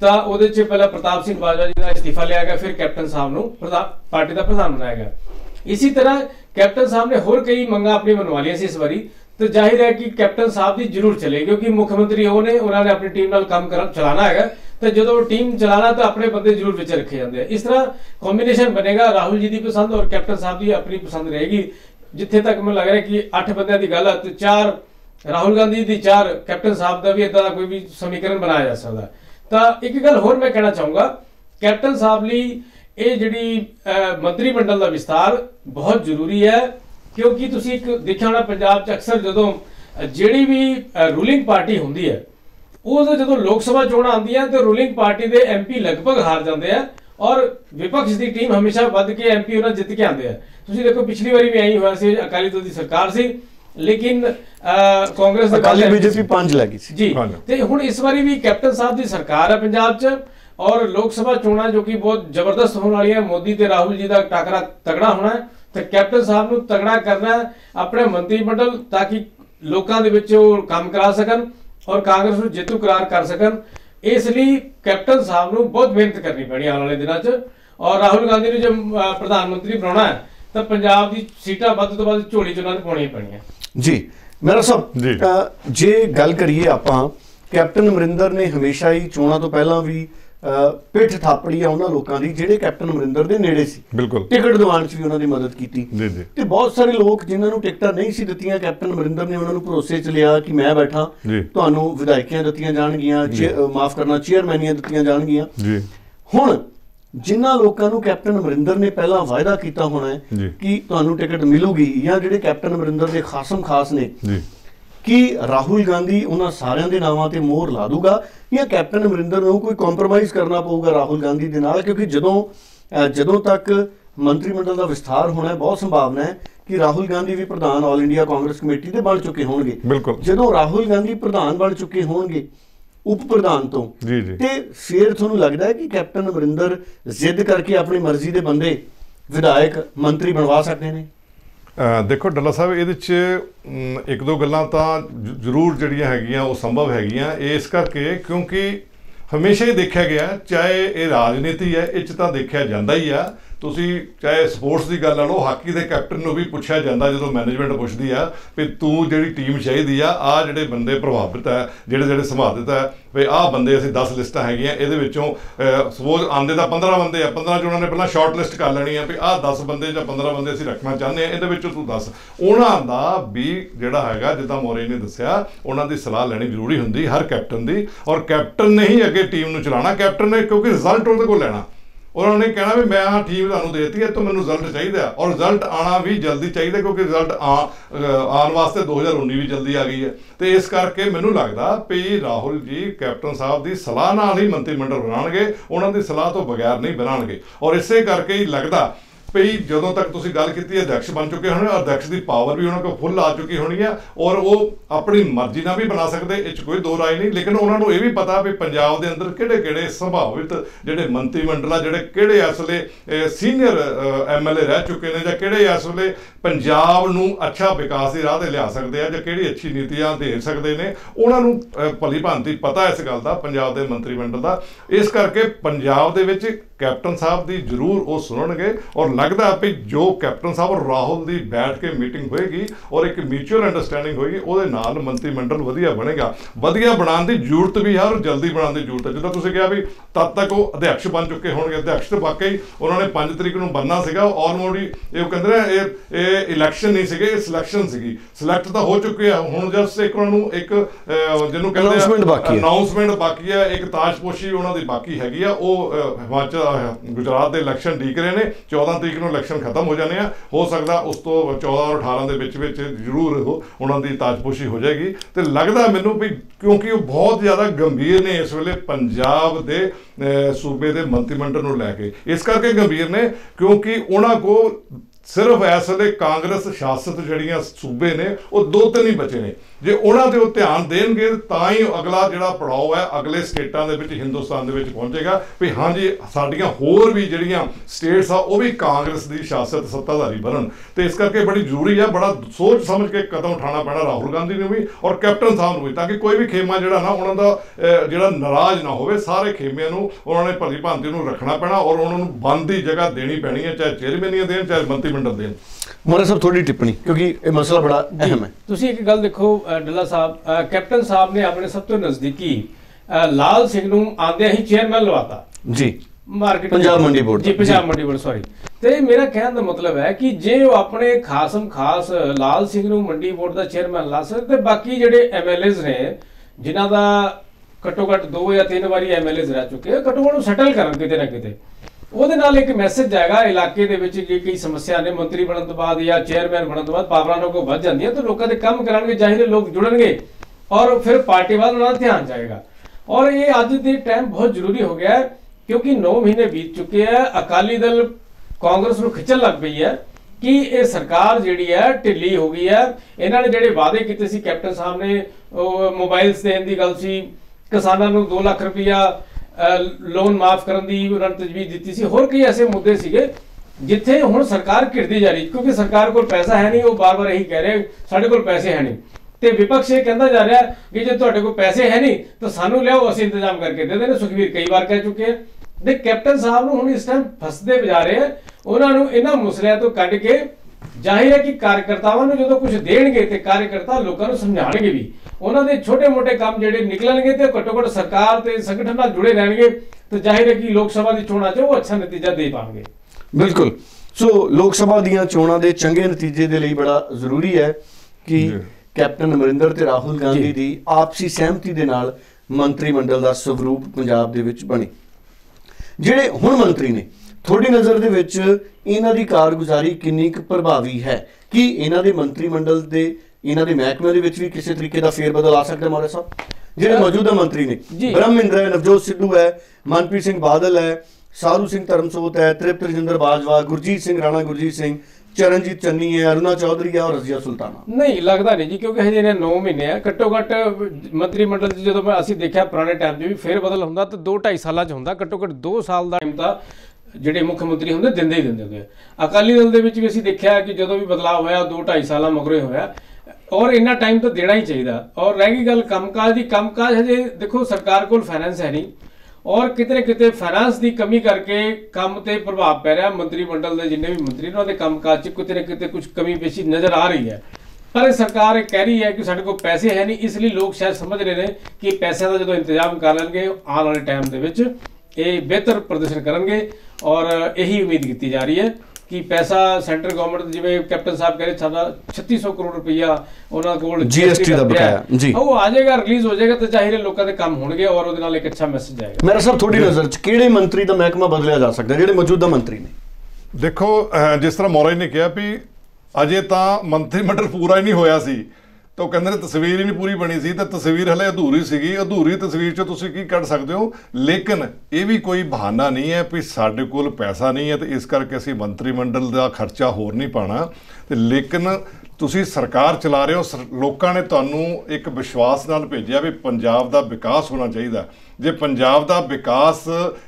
C: ਤਾਂ ਉਹਦੇ 'ਚ ਪਹਿਲਾਂ ਪ੍ਰਤਾਪ ਸਿੰਘ ਬਾਜਵਾ ਜੀ ਦਾ ਅਸਤੀਫਾ ਲਿਆ ਗਿਆ, ਫਿਰ ਕੈਪਟਨ ਸਾਹਿਬ ਨੂੰ ਪ੍ਰਧਾਨ ਪਾਰਟੀ ਦਾ ਪ੍ਰਧਾਨ ਬਣਾਇਆ ਗਿਆ। ਇਸੇ ਤਰ੍ਹਾਂ ਕੈਪਟਨ ਸਾਹਿਬ ਨੇ ਹੋਰ ਕਈ ਮੰਗਾਂ ਆਪਣੀ ਮਨਵਾ ਲਈਆਂ ਸੀ ਇਸ ਵਾਰੀ, ਤੇ ਜਾਹਿਰ ਹੈ ਕਿ ਕੈਪਟਨ ਸਾਹਿਬ ਦੀ ਜ਼ਰੂਰ ਚਲੇ ਕਿਉਂਕਿ ਮੁੱਖ ਮੰਤਰੀ ਉਹ ਨੇ, ਉਹਨਾਂ ਨੇ ਆਪਣੀ ਟੀਮ ਨਾਲ ਕੰਮ ਕਰਨ ਚਲਾਣਾ ਹੈਗਾ, ਤੇ ਜਦੋਂ ਟੀਮ ਚਲਾਣਾ ਤਾਂ ਆਪਣੇ ਬੰਦੇ ਜ਼ਰੂਰ ਵਿੱਚ ਰੱਖੇ ਜਾਂਦੇ ਆ। ਇਸ ਤਰ੍ਹਾਂ ਕੰਬੀਨੇਸ਼ਨ ਬਣੇਗਾ, ਰਾਹੁਲ ਜੀ ਦੀ ਪਸੰਦ ਔਰ ਕੈਪਟਨ ਸਾਹਿਬ ਦੀ ਆਪਣੀ ਪਸੰਦ ਰਹੇਗੀ, ਜਿੱਥੇ ਤੱਕ ਮੈਨੂੰ ਲੱਗ ਰਿਹਾ ਕਿ 8 ਬੰਦਿਆਂ ਦੀ ਗੱਲ ਹੈ ਤੇ ਚਾਰ ਰਾਹੁਲ ਗਾਂਧੀ ਦੀ, ਚਾਰ ਕੈਪਟਨ ਸਾਹਿਬ ਦਾ ਵੀ ਇਦਾਂ ਦਾ ਕੋਈ ਵੀ ਸਮੀਕਰਨ ਬਣਾਇਆ ਜਾ ਸਕਦਾ। ਤਾਂ ਇੱਕ ਗੱਲ ਹੋਰ ਮੈਂ ਕਹਿਣਾ ਚਾਹੂੰਗਾ, ਕੈਪਟਨ ਸਾਹਿਬ ਲਈ ਇਹ ਜਿਹੜੀ ਮੰਤਰੀ ਮੰਡਲ ਦਾ ਵਿਸਤਾਰ ਬਹੁਤ ਜ਼ਰੂਰੀ ਹੈ, ਕਿਉਂਕਿ ਤੁਸੀਂ ਇੱਕ ਦੇਖਿਆ ਹੋਣਾ ਪੰਜਾਬ 'ਚ ਅਕਸਰ ਜਦੋਂ ਜਿਹੜੀ ਵੀ ਰੂਲਿੰਗ ਪਾਰਟੀ ਹੁੰਦੀ ਹੈ, ਉਹ ਜਦੋਂ ਲੋਕ ਸਭਾ ਚੋਣਾਂ ਆਉਂਦੀਆਂ ਤੇ ਰੂਲਿੰਗ ਪਾਰਟੀ ਦੇ ਐਮਪੀ ਲਗਭਗ ਹਾਰ ਜਾਂਦੇ ਆ ਔਰ ਵਿਪਕਸ਼ ਦੀ ਟੀਮ ਹਮੇਸ਼ਾ ਵੱਧ ਕੇ ਐਮਪੀ ਉਹਨਾਂ ਜਿੱਤ ਕੇ ਆਉਂਦੇ ਆ। ਤੁਸੀਂ ਦੇਖੋ, ਪਿਛਲੀ ਵਾਰੀ ਵੀ ਐਂ ਹੋਇਆ ਸੀ, ਅਕਾਲੀ ਦਲ ਦੀ ਸਰਕਾਰ ਸੀ ਲੇਕਿਨ ਕਾਂਗਰਸ ਦੇ ਵੱਧ
A: ਬੀਜੇਪੀ ਪੰਜ ਲੱਗੀ ਸੀ।
C: ਜੀ। ਤੇ ਹੁਣ ਇਸ ਵਾਰੀ ਵੀ ਕੈਪਟਨ ਸਾਹਿਬ ਦੀ ਸਰਕਾਰ ਹੈ ਪੰਜਾਬ 'ਚ ਔਰ ਲੋਕ ਸਭਾ ਚੋਣਾਂ ਜੋ ਕਿ ਬਹੁਤ ਜ਼ਬਰਦਸਤ ਹੋਣ ਵਾਲੀਆਂ ਮੋਦੀ ਤੇ ਰਾਹੁਲ ਜੀ ਦਾ ਟਾਕਰਾ ਤਗੜਾ ਹੋਣਾ ਹੈ ਤੇ ਕੈਪਟਨ ਸਾਹਿਬ ਨੂੰ ਤਗੜਾ ਕਰਨਾ ਹੈ ਆਪਣੇ ਮੰਤਰੀ ਮੰਡਲ ਤਾਂ ਕਿ ਲੋਕਾਂ ਦੇ ਵਿੱਚ ਉਹ ਕੰਮ ਕਰਾ ਸਕਣ ਔਰ ਕਾਂਗਰਸ ਨੂੰ ਜੇਤੂ ਕਰਾਰ ਕਰ ਸਕਣ। ਇਸ ਲਈ ਕੈਪਟਨ ਸਾਹਿਬ ਨੂੰ ਬਹੁਤ ਮਿਹਨਤ ਕਰਨੀ ਪੈਣੀ ਆਉਣ ਵਾਲੇ ਦਿਨਾਂ 'ਚ ਔਰ ਰਾਹੁਲ ਗਾਂਧੀ ਨੂੰ ਜੇ ਪ੍ਰਧਾਨ ਮੰਤਰੀ ਬਣਾਉਣਾ ਹੈ ਤਾਂ ਪੰਜਾਬ ਦੀ ਸੀਟਾਂ ਵੱਧ ਤੋਂ ਵੱਧ ਝੋਲੀ 'ਚ ਉਹਨਾਂ ਨੂੰ ਪਾਉਣੀਆਂ ਪੈਣੀਆਂ।
A: ਜੀ ਮੇਰਾ ਸਭ
B: ਜੀ।
A: ਗੱਲ ਕਰੀਏ ਆਪਾਂ ਕੈਪਟਨ ਅਮਰਿੰਦਰ ਨੇ ਹਮੇਸ਼ਾ ਹੀ ਚੋਣਾਂ ਤੋਂ ਪਹਿਲਾਂ ਵੀ ਪਿੱਠ ਥਾਪੜੀ ਆ ਉਹਨਾਂ ਲੋਕਾਂ ਦੀ ਜਿਹੜੇ ਕੈਪਟਨ ਅਮਰਿੰਦਰ ਦੇ ਨੇੜੇ ਸੀ।
B: ਬਿਲਕੁਲ।
A: ਟਿਕਟ ਦਿਵਾਉਣ 'ਚ ਵੀ ਉਹਨਾਂ ਦੀ ਮਦਦ ਕੀਤੀ। ਤੇ ਬਹੁਤ ਸਾਰੇ ਲੋਕ ਜਿਨ੍ਹਾਂ ਨੂੰ ਟਿਕਟਾਂ ਨਹੀਂ ਸੀ ਦਿੱਤੀਆਂ ਕੈਪਟਨ ਅਮਰਿੰਦਰ ਨੇ ਉਹਨਾਂ ਨੂੰ ਭਰੋਸੇ 'ਚ ਲਿਆ ਕਿ ਮੈਂ ਬੈਠਾ। ਤੁਹਾਨੂੰ ਵਿਧਾਇਕੀਆਂ ਦਿੱਤੀਆਂ ਜਾਣਗੀਆਂ ਮਾਫ ਕਰਨਾ ਚੇਅਰਮੈਨੀਆਂ ਦਿੱਤੀਆਂ ਜਾਣਗੀਆਂ।
B: ਜੀ।
A: ਹੁਣ ਜਿਨ੍ਹਾਂ ਲੋਕਾਂ ਨੂੰ ਕੈਪਟਨ ਅਮਰਿੰਦਰ ਨੇ ਪਹਿਲਾਂ ਵਾਅਦਾ ਕੀਤਾ ਹੋਣਾ ਹੈ। ਕਿ ਤੁਹਾਨੂੰ ਟਿਕਟ ਮਿਲੂਗੀ ਜਾਂ ਜਿਹੜੇ ਕੈਪਟਨ ਅਮਰਿੰਦਰ ਦੇ ਖਾਸਮ ਖਾਸ ਨੇ ਕਿ ਰਾਹੁਲ ਗਾਂਧੀ ਉਹਨਾਂ ਸਾਰਿਆਂ ਦੇ ਨਾਵਾਂ ਤੇ ਮੋਹਰ ਲਾ ਦੂਗਾ ਜਾਂ ਕੈਪਟਨ ਅਮਰਿੰਦਰ ਨੂੰ ਕੋਈ ਕੰਪਰੋਮਾਈਜ਼ ਕਰਨਾ ਪਊਗਾ ਰਾਹੁਲ ਗਾਂਧੀ ਦੇ ਨਾਲ ਕਿਉਂਕਿ ਜਦੋਂ ਜਦੋਂ ਤੱਕ ਮੰਤਰੀ ਮੰਡਲ ਦਾ ਵਿਸਥਾਰ ਹੋਣਾ ਹੈ ਬਹੁਤ ਸੰਭਾਵਨਾ ਹੈ ਕਿ ਰਾਹੁਲ ਗਾਂਧੀ ਵੀ ਪ੍ਰਧਾਨ ਆਲ ਇੰਡੀਆ ਕਾਂਗਰਸ ਕਮੇਟੀ ਦੇ ਬਣ ਚੁੱਕੇ ਹੋਣਗੇ। ਜਦੋਂ ਰਾਹੁਲ ਗਾਂਧੀ ਪ੍ਰਧਾਨ ਬਣ ਚੁੱਕੇ ਹੋਣਗੇ ਉਪ ਪ੍ਰਧਾਨ ਤੋਂ।
B: ਜੀ, ਜੀ।
A: ਤੇ ਫਿਰ ਤੁਹਾਨੂੰ ਲੱਗਦਾ ਹੈ ਕਿ ਕੈਪਟਨ ਅਮਰਿੰਦਰ ਜ਼ਿੱਦ ਕਰਕੇ ਆਪਣੀ ਮਰਜ਼ੀ ਦੇ ਬੰਦੇ ਵਿਧਾਇਕ ਮੰਤਰੀ ਬਣਵਾ ਸਕਦੇ ਨੇ?
B: ਦੇਖੋ ਡੱਲਾ ਸਾਹਿਬ ਇਹਦੇ ਚ ਮ, ਇੱਕ ਦੋ ਗੱਲਾਂ ਤਾਂ ਜ਼ਰੂਰ ਜਿਹੜੀਆਂ ਹੈਗੀਆਂ ਉਹ ਸੰਭਵ ਹੈਗੀਆਂ। ਇਸ ਕਰਕੇ ਕਿਉਂਕਿ ਹਮੇਸ਼ਾ ਹੀ ਦੇਖਿਆ ਗਿਆ ਚਾਹੇ ਇਹ ਰਾਜਨੀਤੀ ਹੈ ਇਹ ਚ ਤਾਂ ਦੇਖਿਆ ਜਾਂਦਾ ਹੀ ਆ। ਤੁਸੀਂ ਚਾਹੇ ਸਪੋਰਟਸ ਦੀ ਗੱਲ ਲਾ ਲਓ, ਹਾਕੀ ਦੇ ਕੈਪਟਨ ਨੂੰ ਵੀ ਪੁੱਛਿਆ ਜਾਂਦਾ ਜਦੋਂ ਮੈਨੇਜਮੈਂਟ ਪੁੱਛਦੀ ਆ ਵੀ ਤੂੰ ਜਿਹੜੀ ਟੀਮ ਚਾਹੀਦੀ ਆ ਆ ਜਿਹੜੇ ਬੰਦੇ ਪ੍ਰਭਾਵਿਤ ਹੈ ਜਿਹੜੇ ਜਿਹੜੇ ਸੰਭਾਵਿਤ ਹੈ, ਵੀ ਆਹ ਬੰਦੇ ਅਸੀਂ 10 ਲਿਸਟਾਂ ਹੈਗੀਆਂ, ਇਹਦੇ ਵਿੱਚੋਂ ਸਪੋਜ਼ ਆਂਦੇ ਤਾਂ 15 ਬੰਦੇ ਆ 15 ਚ ਉਹਨਾਂ ਨੇ ਪਹਿਲਾਂ ਸ਼ਾਰਟ ਲਿਸਟ ਕਰ ਲੈਣੀ ਆ ਵੀ ਆਹ 10 ਬੰਦੇ ਜਾਂ 15 ਬੰਦੇ ਅਸੀਂ ਰੱਖਣਾ ਚਾਹੁੰਦੇ ਆ, ਇਹਦੇ ਵਿੱਚੋਂ ਤੂੰ ਦੱਸ। ਉਹਨਾਂ ਦਾ ਵੀ ਜਿਹੜਾ ਹੈਗਾ, ਜਿੱਦਾਂ ਮੋਰੇ ਨੇ ਦੱਸਿਆ, ਉਹਨਾਂ ਦੀ ਸਲਾਹ ਲੈਣੀ ਜ਼ਰੂਰੀ ਹੁੰਦੀ ਹਰ ਕੈਪਟਨ ਦੀ, ਔਰ ਕੈਪਟਨ ਨੇ ਹੀ ਅੱਗੇ ਟੀਮ ਨੂੰ ਚਲਾਉਣਾ, ਕੈਪਟਨ ਨੇ ਕਿਉਂਕਿ ਰਿਜ਼ਲਟ ਉਹਦੇ ਕੋਲ ਲੈਣਾ। ਉਹਨਾਂ ਨੇ ਕਹਿਣਾ ਵੀ ਮੈਂ ਆਹ ਟੀਮ ਤੁਹਾਨੂੰ ਦੇਤੀ ਹੈ ਤੋਂ ਮੈਨੂੰ ਰਿਜ਼ਲਟ ਚਾਹੀਦਾ। ਔਰ ਰਿਜ਼ਲਟ ਆਣਾ ਵੀ ਜਲਦੀ ਚਾਹੀਦਾ, ਕਿਉਂਕਿ ਰਿਜ਼ਲਟ ਆ ਆਉਣ ਵਾਸਤੇ 2019 ਵੀ ਜਲਦੀ ਆ ਗਈ ਹੈ। ਤੇ ਇਸ ਕਰਕੇ ਮੈਨੂੰ ਲੱਗਦਾ ਵੀ ਰਾਹੁਲ ਜੀ ਕੈਪਟਨ ਸਾਹਿਬ ਦੀ ਸਲਾਹ ਨਾਲ ਹੀ ਮੰਤਰੀ ਮੰਡਲ ਬਣਾਉਣਗੇ, ਉਹਨਾਂ ਦੀ ਸਲਾਹ ਤੋਂ ਬਗੈਰ ਨਹੀਂ ਬਣਾਉਣਗੇ। ਔਰ ਇਸੇ ਕਰਕੇ ਹੀ ਲੱਗਦਾ ਭਈ ਜਦੋਂ ਤੱਕ ਤੁਸੀਂ ਗੱਲ ਕੀਤੀ ਹੈ ਅਧਿਕਸ਼ ਬਣ ਚੁੱਕੇ ਹੋਣੇ ਅਧਿਕਸ਼ ਦੀ ਪਾਵਰ ਵੀ ਉਹਨਾਂ ਕੋਲ ਫੁੱਲ ਆ ਚੁੱਕੀ ਹੋਣੀ ਹੈ ਔਰ ਉਹ ਆਪਣੀ ਮਰਜ਼ੀ ਨਾਲ ਵੀ ਬਣਾ ਸਕਦੇ ਇਹ 'ਚ ਕੋਈ ਦੋ ਰਾਏ ਨਹੀਂ। ਲੇਕਿਨ ਉਹਨਾਂ ਨੂੰ ਇਹ ਵੀ ਪਤਾ ਵੀ ਪੰਜਾਬ ਦੇ ਅੰਦਰ ਕਿਹੜੇ-ਕਿਹੜੇ ਸੰਭਾਵਿਤ ਜਿਹੜੇ ਮੰਤਰੀ ਮੰਡਲ ਆ ਜਿਹੜੇ ਕਿਹੜੇ ਇਸ ਵੇਲੇ ਸੀਨੀਅਰ ਐਮਐਲਏ ਰਹਿ ਚੁੱਕੇ ਨੇ ਜਾਂ ਕਿਹੜੇ ਇਸ ਵੇਲੇ ਪੰਜਾਬ ਨੂੰ ਅੱਛਾ ਵਿਕਾਸ ਦੀ ਰਾਹ ਤੇ ਲਿਆ ਸਕਦੇ ਆ ਜਾਂ ਕਿਹੜੀ ਅੱਛੀ ਨੀਤੀਆਂ ਦੇ ਸਕਦੇ ਨੇ ਉਹਨਾਂ ਨੂੰ ਅਹ, ਭਲੀ ਭਾਂਤੀ ਪਤਾ ਇਸ ਗੱਲ ਦਾ ਪੰਜਾਬ ਦੇ ਮੰਤਰੀ ਮੰਡਲ ਦਾ। ਇਸ ਕਰਕੇ ਪੰਜਾਬ ਦੇ ਵਿੱਚ ਕੈਪਟਨ ਸਾਹਿਬ ਦੀ ਜ਼ਰੂਰ ਉਹ ਸੁਣਨਗੇ ਔਰ ਲੱਗਦਾ ਵੀ ਜੋ ਕੈਪਟਨ ਸਾਹਿਬ ਔਰ ਰਾਹੁਲ ਦੀ ਬੈਠ ਕੇ ਮੀਟਿੰਗ ਹੋਏਗੀ ਔਰ ਇੱਕ ਮਿਊਚੁਅਲ ਅੰਡਰਸਟੈਂਡਿੰਗ ਹੋਏਗੀ ਉਹਦੇ ਨਾਲ ਮੰਤਰੀ ਮੰਡਲ ਵਧੀਆ ਬਣੇਗਾ। ਵਧੀਆ ਬਣਾਉਣ ਦੀ ਜ਼ਰੂਰਤ ਵੀ ਹੈ ਔਰ ਜਲਦੀ ਬਣਾਉਣ ਦੀ ਜ਼ਰੂਰਤ ਹੈ ਜਦੋਂ ਤੁਸੀਂ ਕਿਹਾ ਵੀ ਤਦ ਤੱਕ ਉਹ ਅਧਿਕਸ਼ ਬਣ ਚੁੱਕੇ ਹੋਣਗੇ। ਅਧਿਕਸ਼ ਤੇ ਵਾਕਈ ਉਹਨਾਂ ਨੇ 5 ਤਰੀਕ ਨੂੰ ਬੰਨਣਾ ਸੀਗਾ। ਆਲਮੋਸਟ ਇਹ ਉਹ ਕਹਿੰਦੇ ਨੇ ਇਹ ਇਹ ਇਲੈਕਸ਼ਨ ਨਹੀਂ ਸੀਗੇ ਇਹ ਸਿਲੈਕਸ਼ਨ ਸੀਗੀ। ਸਿਲੈਕਟ ਤਾਂ ਹੋ ਚੁੱਕੇ ਆ। ਹੁਣ ਜਸਟ ਇੱਕ ਉਹਨਾਂ ਨੂੰ ਇੱਕ ਜਿਹਨੂੰ ਕਹਿੰਦੇ
A: Announcement ਬਾਕੀ ਹੈ।
B: ਅਨਾਉਂਸਮੈਂਟ ਬਾਕੀ ਹੈ ਇੱਕ ਤਾਜਪੋਸ਼ੀ ਉਹਨਾਂ ਦੀ ਬਾਕੀ ਹੈਗੀ ਆ। ਉਹ ਹਿਮਾਚਲ ਗੁਜਰਾਤ ਦੇ ਇਲੈਕਸ਼ਨ ਢੀਕ ਰਹੇ ਨੇ। 14 ਤਰੀਕ ਨੂੰ ਇਲੈਕਸ਼ਨ ਖਤਮ ਹੋ ਜਾਣੇ ਆ। ਹੋ ਸਕਦਾ ਉਸ ਤੋਂ 14 ਔਰ 18 ਦੇ ਵਿੱਚ ਵਿੱਚ ਜ਼ਰੂਰ ਉਹਨਾਂ ਦੀ ਤਾਜਪੋਸ਼ੀ ਹੋ ਜਾਏਗੀ। ਤੇ ਲੱਗਦਾ ਮੈਨੂੰ ਵੀ ਕਿਉਂਕਿ ਉਹ ਬਹੁਤ ਜ਼ਿਆਦਾ ਗੰਭੀਰ ਨੇ ਇਸ ਵੇਲੇ ਪੰਜਾਬ ਦੇ ਸੂਬੇ ਦੇ ਮੰਤਰੀ ਮੰਡਲ ਨੂੰ ਲੈ ਕੇ। ਇਸ ਕਰਕੇ ਗੰਭੀਰ ਨੇ ਕਿਉਂਕਿ ਉਹਨਾਂ ਕੋਲ ਸਿਰਫ ਇਸ ਵੇਲੇ ਕਾਂਗਰਸ ਸ਼ਾਸਤ ਜਿਹੜੀਆਂ ਸੂਬੇ ਨੇ, ਉਹ ਦੋ ਤਿੰਨ ਹੀ ਬਚੇ ਨੇ। ਜੇ ਉਹਨਾਂ ਤੇ ਉਹ ਧਿਆਨ ਦੇਣਗੇ, ਤਾਂ ਹੀ ਅਗਲਾ ਜਿਹੜਾ ਪੜਾਅ ਹੈ, ਅਗਲੇ ਸਟੇਟਾਂ ਦੇ ਵਿੱਚ, ਹਿੰਦੁਸਤਾਨ ਦੇ ਵਿੱਚ ਪਹੁੰਚੇਗਾ। ਵੀ ਹਾਂਜੀ, ਸਾਡੀਆਂ ਹੋਰ ਵੀ ਜਿਹੜੀਆਂ ਸਟੇਟਸ ਆ, ਉਹ ਵੀ ਕਾਂਗਰਸ ਦੀ ਸ਼ਾਸਤ ਸੱਤਾਧਾਰੀ ਬਣਨ। ਤੇ ਇਸ ਕਰਕੇ ਬੜੀ ਜ਼ਰੂਰੀ ਹੈ ਬੜਾ ਸੋਚ ਸਮਝ ਕੇ ਕਦਮ ਉਠਾਉਣਾ ਪੈਣਾ ਰਾਹੁਲ ਗਾਂਧੀ ਨੂੰ ਵੀ ਔਰ ਕੈਪਟਨ ਸਾਹਿਬ ਨੂੰ ਵੀ, ਤਾਂ ਕਿ ਕੋਈ ਵੀ ਖੇਮਾ ਜਿਹੜਾ ਨਾ, ਉਹਨਾਂ ਦਾ ਜਿਹੜਾ ਨਾਰਾਜ਼ ਨਾ ਹੋਵੇ, ਸਾਰੇ ਖੇਮਿਆਂ ਨੂੰ ਉਹਨਾਂ ਨੇ ਭਲੀ ਭਾਂਤੀ ਨੂੰ ਰੱਖਣਾ ਪੈਣਾ ਔਰ ਉਹਨਾਂ ਨੂੰ ਬੰਦ ਦੀ ਜਗ੍ਹਾ ਦੇਣੀ ਪੈਣੀ ਹੈ, ਚਾਹੇ ਚੇਅਰਮੈਨੀਆਂ ਦੇਣ, ਚਾਹੇ ਮੰਤਰੀ ਮੰਡਲ ਦੇਣ।
A: ਮੋਰੇ ਸਾਹਿਬ ਥੋੜੀ ਟਿੱਪਣੀ ਕਿਉਂਕਿ ਇਹ ਮਸਲਾ ਬੜਾ ਅਹਿਮ ਹੈ।
C: ਤੁਸੀਂ ਇੱਕ ਗੱਲ ਦੇਖੋ ਡੱਲਾ ਸਾਹਿਬ ਕੈਪਟਨ ਸਾਹਿਬ ਨੇ ਆਪਣੇ ਸਭ ਤੋਂ ਨਜ਼ਦੀਕੀ ਲਾਲ ਸਿੰਘ ਨੂੰ ਆਂਦਿਆਂ ਹੀ ਚੇਅਰਮੈਨ ਲਵਾਤਾ।
A: ਜੀ।
C: ਮਾਰਕੀਟ
A: ਪੰਜਾਬ ਮੰਡੀ ਬੋਰਡ
C: ਜੀ। ਪੰਜਾਬ ਮੰਡੀ ਬੋਰਡ ਸੌਰੀ ਤੇ ਮੇਰਾ ਕਹਿਣ ਦਾ ਮਤਲਬ ਹੈ ਕਿ ਜੇ ਉਹ ਆਪਣੇ ਖਾਸਮ ਖਾਸ ਲਾਲ ਸਿੰਘ ਨੂੰ ਮੰਡੀ ਬੋਰਡ ਦਾ ਚੇਅਰਮੈਨ ਲਾ ਸਕਦੇ ਤੇ ਬਾਕੀ ਜਿਹੜੇ ਐਮਐਲਏਜ਼ ਨੇ ਜਿਨ੍ਹਾਂ ਦਾ ਘੱਟੋ ਘੱਟ ਦੋ ਜਾਂ ਤਿੰਨ ਵਾਰੀ ਐਮਐਲਏਜ਼ ਰਹਿ ਚੁੱਕੇ ਘੱਟੋ ਘੱਟ ਸੈਟਲ ਕਰਨ ਕਿਤੇ ਨਾ ਕਿਤੇ। ਉਹਦੇ ਨਾਲ ਇੱਕ ਮੈਸੇਜ ਜਾਏਗਾ ਇਲਾਕੇ ਦੇ ਵਿੱਚ ਜੇ ਕੋਈ ਸਮੱਸਿਆ ਨੇ, ਮੰਤਰੀ ਬਣਨ ਤੋਂ ਬਾਅਦ ਜਾਂ ਚੇਅਰਮੈਨ ਬਣਨ ਤੋਂ ਬਾਅਦ ਪਾਵਰਾਂ ਨੂੰ ਕੋ ਵੱਧ ਜਾਂਦੀਆਂ, ਤਾਂ ਲੋਕਾਂ ਦੇ ਕੰਮ ਕਰਾਂਗੇ ਜ਼ਾਹਿਰ ਲੋਕ ਜੁੜਨਗੇ, ਔਰ ਫਿਰ ਪਾਰਟੀ ਵੱਲ ਉਹਨਾਂ ਦਾ ਧਿਆਨ ਜਾਏਗਾ। ਔਰ ਇਹ ਅੱਜ ਦੇ ਟਾਈਮ ਬਹੁਤ ਜ਼ਰੂਰੀ ਹੋ ਗਿਆ ਕਿਉਂਕਿ 9 ਮਹੀਨੇ ਬੀਤ ਚੁੱਕੇ ਆ ਅਕਾਲੀ ਦਲ ਕਾਂਗਰਸ ਨੂੰ ਖਿੱਚਣ ਲੱਗ ਪਈ ਹੈ ਕਿ ਇਹ ਸਰਕਾਰ ਜਿਹੜੀ ਹੈ, ਢਿੱਲੀ ਹੋ ਗਈ ਹੈ। ਇਹਨਾਂ ਨੇ ਜਿਹੜੇ ਵਾਅਦੇ ਕੀਤੇ ਸੀ, ਕੈਪਟਨ ਸਾਹਿਬ ਨੇ, ਉਹ ਮੋਬਾਈਲਸ ਦੇਣ ਦੀ ਗੱਲ ਸੀ, ਕਿਸਾਨਾਂ ਨੂੰ 2 ਲੱਖ ਰੁਪਇਆ ਲੋਨ ਮਾਫ ਕਰਨ ਦੀ ਉਹਨਾਂ ਨੇ ਤਜਵੀਜ਼ ਦਿੱਤੀ ਸੀ। ਹੋਰ ਕਈ ਐਸੇ ਮੁੱਦੇ ਸੀਗੇ ਜਿੱਥੇ ਹੁਣ ਸਰਕਾਰ ਘਿਰਦੀ ਜਾ ਰਹੀ, ਕਿਉਂਕਿ ਸਰਕਾਰ ਕੋਲ ਪੈਸਾ ਹੈ ਨਹੀਂ, ਉਹ ਬਾਰ-ਬਾਰ ਇਹੀ ਕਹਿ ਰਹੇ, ਸਾਡੇ ਕੋਲ ਪੈਸੇ ਹੈ ਨਹੀਂ। ਤੇ ਵਿਪਕਸ਼ ਇਹ ਕਹਿੰਦਾ ਜਾ ਰਿਹਾ ਕਿ ਜੇ ਤੁਹਾਡੇ ਕੋਲ ਪੈਸੇ ਹੈ ਨਹੀਂ, ਤਾਂ ਸਾਨੂੰ ਲਿਆਓ, ਅਸੀਂ ਇੰਤਜ਼ਾਮ ਕਰਕੇ ਦੇ ਦੇਣੇ। ਸੁਖਵੀਰ ਕਈ ਵਾਰ ਕਹਿ ਚੁੱਕੇ ਆ। ਦੇ ਕੈਪਟਨ ਸਾਹਿਬ ਨੂੰ ਹੁਣ ਇਸ ਟਾਈਮ ਫਸਦੇ ਬਜਾ ਰਹੇ ਆ। ਉਹਨਾਂ ਨੂੰ ਇਹਨਾਂ ਮਸਲਿਆਂ ਤੋਂ ਕੱਢ ਕੇ ਜ਼ਾਹਿਰ ਹੈ ਕਿ ਕਾਰਜਕਰਤਾਵਾਂ ਨੂੰ ਜਦੋਂ ਕੁਝ ਦੇਣਗੇ ਤੇ ਕਾਰਜਕਰਤਾ ਲੋਕਾਂ ਨੂੰ ਸਮਝਾਣਗੇ ਵੀ। ਉਹਨਾਂ ਦੇ ਛੋਟੇ-ਮੋਟੇ ਕੰਮ ਜਿਹੜੇ ਨਿਕਲਣਗੇ ਤੇ ਘੱਟੋ ਘੱਟ ਸਰਕਾਰ ਤੇ ਸੰਗਠਨ ਨਾਲ ਜੁੜੇ ਰਹਿਣਗੇ ਤੇ ਜ਼ਾਹਿਰ ਹੈ ਕਿ ਲੋਕ ਸਭਾ ਦੀ ਚੋਣਾਂ 'ਚ ਉਹ ਅੱਛਾ ਨਤੀਜਾ ਦੇ ਪਾਣਗੇ
A: ਬਿਲਕੁਲ ਸੋ ਲੋਕ ਸਭਾ ਦੀਆਂ ਚੋਣਾਂ ਦੇ ਚੰਗੇ ਨਤੀਜੇ ਦੇ ਲਈ ਬੜਾ ਜ਼ਰੂਰੀ ਹੈ ਕਿ। ਕੈਪਟਨ ਅਮਰਿੰਦਰ ਤੇ ਰਾਹੁਲ ਗਾਂਧੀ। ਦੀ ਆਪਸੀ ਸਹਿਮਤੀ ਦੇ ਨਾਲ ਮੰਤਰੀ ਮੰਡਲ ਦਾ ਸਵਰੂਪ ਪੰਜਾਬ ਦੇ ਵਿੱਚ ਬਣੇ ਜਿਹੜੇ ਹੁਣ ਮੰਤਰੀ ਨੇ ਤੁਹਾਡੀ ਨਜ਼ਰ ਦੇ ਵਿੱਚ ਇਹਨਾਂ ਦੀ ਕਾਰਗੁਜ਼ਾਰੀ ਕਿੰਨੀ ਕੁ ਪ੍ਰਭਾਵੀ ਹੈ ਕਿ ਇਹਨਾਂ ਦੇ ਮੰਤਰੀ ਮੰਡਲ ਦੇ ਇਹਨਾਂ ਦੇ ਮਹਿਕਮੇ ਦੇ ਵਿੱਚ ਵੀ ਕਿਸੇ ਤਰੀਕੇ ਦਾ ਫੇਰ ਬਦਲ ਆ ਸਕਦਾ ਮੌਰੇ ਸਾਹਿਬ? ਜਿਹੜੇ ਮੌਜੂਦਾ ਮੰਤਰੀ ਨੇ। ਬ੍ਰਹਮਿੰਦਰ ਹੈ ਨਵਜੋਤ ਸਿੱਧੂ ਹੈ ਮਨਪ੍ਰੀਤ ਸਿੰਘ ਬਾਦਲ ਹੈ ਸਾਧੂ ਸਿੰਘ ਧਰਮਸੋਤ ਹੈ ਤ੍ਰਿਪਤ ਰਜਿੰਦਰ ਬਾਜਵਾ ਗੁਰਜੀਤ ਸਿੰਘ ਰਾਣਾ ਗੁਰਜੀਤ ਸਿੰਘ ਚਰਨਜੀਤ ਚੰਨੀ ਹੈ ਅਰੁਣਾ ਚੌਧਰੀ ਹੈ ਔਰ ਰਜ਼ੀਆ ਸੁਲਤਾਨਾ।
C: ਨਹੀਂ ਲੱਗਦਾ ਨਹੀਂ ਜੀ ਕਿਉਂਕਿ ਹਜੇ ਨੇ 9 ਮਹੀਨੇ ਆ। ਘੱਟੋ ਘੱਟ ਮੰਤਰੀ ਮੰਡਲ 'ਚ ਜਦੋਂ ਮੈਂ ਅਸੀਂ ਦੇਖਿਆ ਪੁਰਾਣੇ ਟਾਈਮ 'ਚ ਵੀ ਫੇਰ ਬਦਲ ਹੁੰਦਾ ਤਾਂ 2 2.5 ਸਾਲਾਂ 'ਚ ਹੁੰਦਾ ਘੱਟੋ ਘੱਟ 2 ਸਾਲ ਦਾ ਟਾਈਮ ਤਾਂ ਜਿਹੜੇ ਮੁੱਖ ਮੰਤਰੀ ਹੁੰਦੇ ਦਿੰਦੇ ਹੀ ਦਿੰਦੇ ਹੁੰਦੇ ਆ। ਅਕਾਲੀ ਦਲ ਦੇ ਵਿੱਚ ਵੀ ਅਸੀਂ ਦੇਖਿਆ ਕਿ ਜਦੋਂ ਵੀ ਬਦਲਾਅ ਹੋਇਆ 2 2.5 ਸਾਲਾਂ ਮਗਰੋਂ ਹੋਇਆ। ਔਰ ਇੰਨਾ ਟਾਈਮ ਤਾਂ ਦੇਣਾ ਹੀ ਚਾਹੀਦਾ। ਔਰ ਰਹਿ ਗਈ ਗੱਲ ਕੰਮਕਾਜ ਦੀ। ਕੰਮਕਾਜ ਹਜੇ ਦੇਖੋ, ਸਰਕਾਰ ਕੋਲ ਫਾਈਨੈਂਸ ਹੈ ਨਹੀਂ। ਔਰ ਕਿਤੇ ਨਾ ਕਿਤੇ ਫਾਈਨਾਂਸ ਦੀ ਕਮੀ ਕਰਕੇ ਕੰਮ ਤੇ ਪ੍ਰਭਾਵ ਪੈ ਰਿਹਾ। ਮੰਤਰੀ ਮੰਡਲ ਦੇ ਜਿੰਨੇ ਵੀ ਮੰਤਰੀ ਨੇ, ਉਹਨਾਂ ਦੇ ਕੰਮਕਾਜ 'ਚ ਕਿਤੇ ਨਾ ਕਿਤੇ ਕੁਝ ਕਮੀ ਪੇਸ਼ੀ ਨਜ਼ਰ ਆ ਰਹੀ ਹੈ। ਪਰ ਇਹ ਸਰਕਾਰ ਇਹ ਕਹਿ ਰਹੀ ਹੈ ਕਿ ਸਾਡੇ ਕੋਲ ਪੈਸੇ ਹੈ ਨਹੀਂ। ਇਸ ਲਈ ਲੋਕ ਸ਼ਾਇਦ ਸਮਝ ਰਹੇ ਨੇ ਕਿ ਪੈਸਿਆਂ ਦਾ ਜਦੋਂ ਇੰਤਜ਼ਾਮ ਕਰ ਲੈਣਗੇ, ਆਉਣ ਵਾਲੇ ਟਾਈਮ ਦੇ ਵਿੱਚ ਇਹ ਬਿਹਤਰ ਪ੍ਰਦਰਸ਼ਨ ਕਰਨਗੇ। ਔਰ ਇਹੀ ਉਮੀਦ ਕੀਤੀ ਜਾ ਰਹੀ ਹੈ। ਕਿ ਪੈਸਾ ਸੈਂਟਰ ਗਵਰਨਮੈਂਟ ਜਿਵੇਂ ਕੈਪਟਨ ਸਾਹਿਬ ਕਹ ਰਹੇ ਸਾਡਾ 3600 ਕਰੋੜ ਰੁਪਈਆ ਉਹਨਾਂ ਕੋਲ
A: GST ਦਾ। ਬਕਾਇਆ, ਜੀ।
C: ਉਹ ਆ ਜਾਏਗਾ ਰਿਲੀਜ਼ ਹੋ ਜਾਏਗਾ ਤਾਂ ਜ਼ਾਹਿਰ ਹੈ ਲੋਕਾਂ ਦੇ ਕੰਮ ਹੋਣਗੇ ਔਰ ਉਹਦੇ ਨਾਲ ਇੱਕ ਅੱਛਾ ਮੈਸੇਜ ਆਏਗਾ
A: ਮੇਰਾ ਸਭ ਤੁਹਾਡੀ ਨਜ਼ਰ 'ਚ ਕਿਹੜੇ ਮੰਤਰੀ ਦਾ ਮਹਿਕਮਾ ਬਦਲਿਆ ਜਾ ਸਕਦਾ ਜਿਹੜੇ ਮੌਜੂਦਾ ਮੰਤਰੀ ਨੇ
B: ਦੇਖੋ ਜਿਸ ਤਰ੍ਹਾਂ ਮੋਰਾਜ ਨੇ ਕਿਹਾ ਵੀ ਅਜੇ ਤਾਂ ਮੰਤਰੀ ਮੰਡਲ ਪੂਰਾ ਹੀ ਨਹੀਂ ਹੋਇਆ ਸੀ ਤਾਂ ਉਹ ਕਹਿੰਦੇ ਨੇ ਤਸਵੀਰ ਹੀ ਨਹੀਂ ਪੂਰੀ ਬਣੀ ਸੀ, ਤਾਂ ਤਸਵੀਰ ਹਲੇ ਅਧੂਰੀ ਸੀਗੀ। ਅਧੂਰੀ ਤਸਵੀਰ 'ਚ ਤੁਸੀਂ ਕੀ ਕੱਢ ਸਕਦੇ ਹੋ? ਲੇਕਿਨ ਇਹ ਵੀ ਕੋਈ ਬਹਾਨਾ ਨਹੀਂ ਹੈ ਵੀ ਸਾਡੇ ਕੋਲ ਪੈਸਾ ਨਹੀਂ ਹੈ ਤੇ ਇਸ ਕਰਕੇ ਅਸੀਂ ਮੰਤਰੀ ਮੰਡਲ ਦਾ ਖਰਚਾ ਹੋਰ ਨਹੀਂ ਪਾਣਾ ਤੇ ਲੇਕਿਨ ਤੁਸੀਂ ਸਰਕਾਰ ਚਲਾ ਰਹੇ ਹੋ, ਸਰ- ਲੋਕਾਂ ਨੇ ਤੁਹਾਨੂੰ ਇੱਕ ਵਿਸ਼ਵਾਸ ਨਾਲ ਭੇਜਿਆ ਵੀ ਪੰਜਾਬ ਦਾ ਵਿਕਾਸ ਹੋਣਾ ਚਾਹੀਦਾ। ਜੇ ਪੰਜਾਬ ਦਾ ਵਿਕਾਸ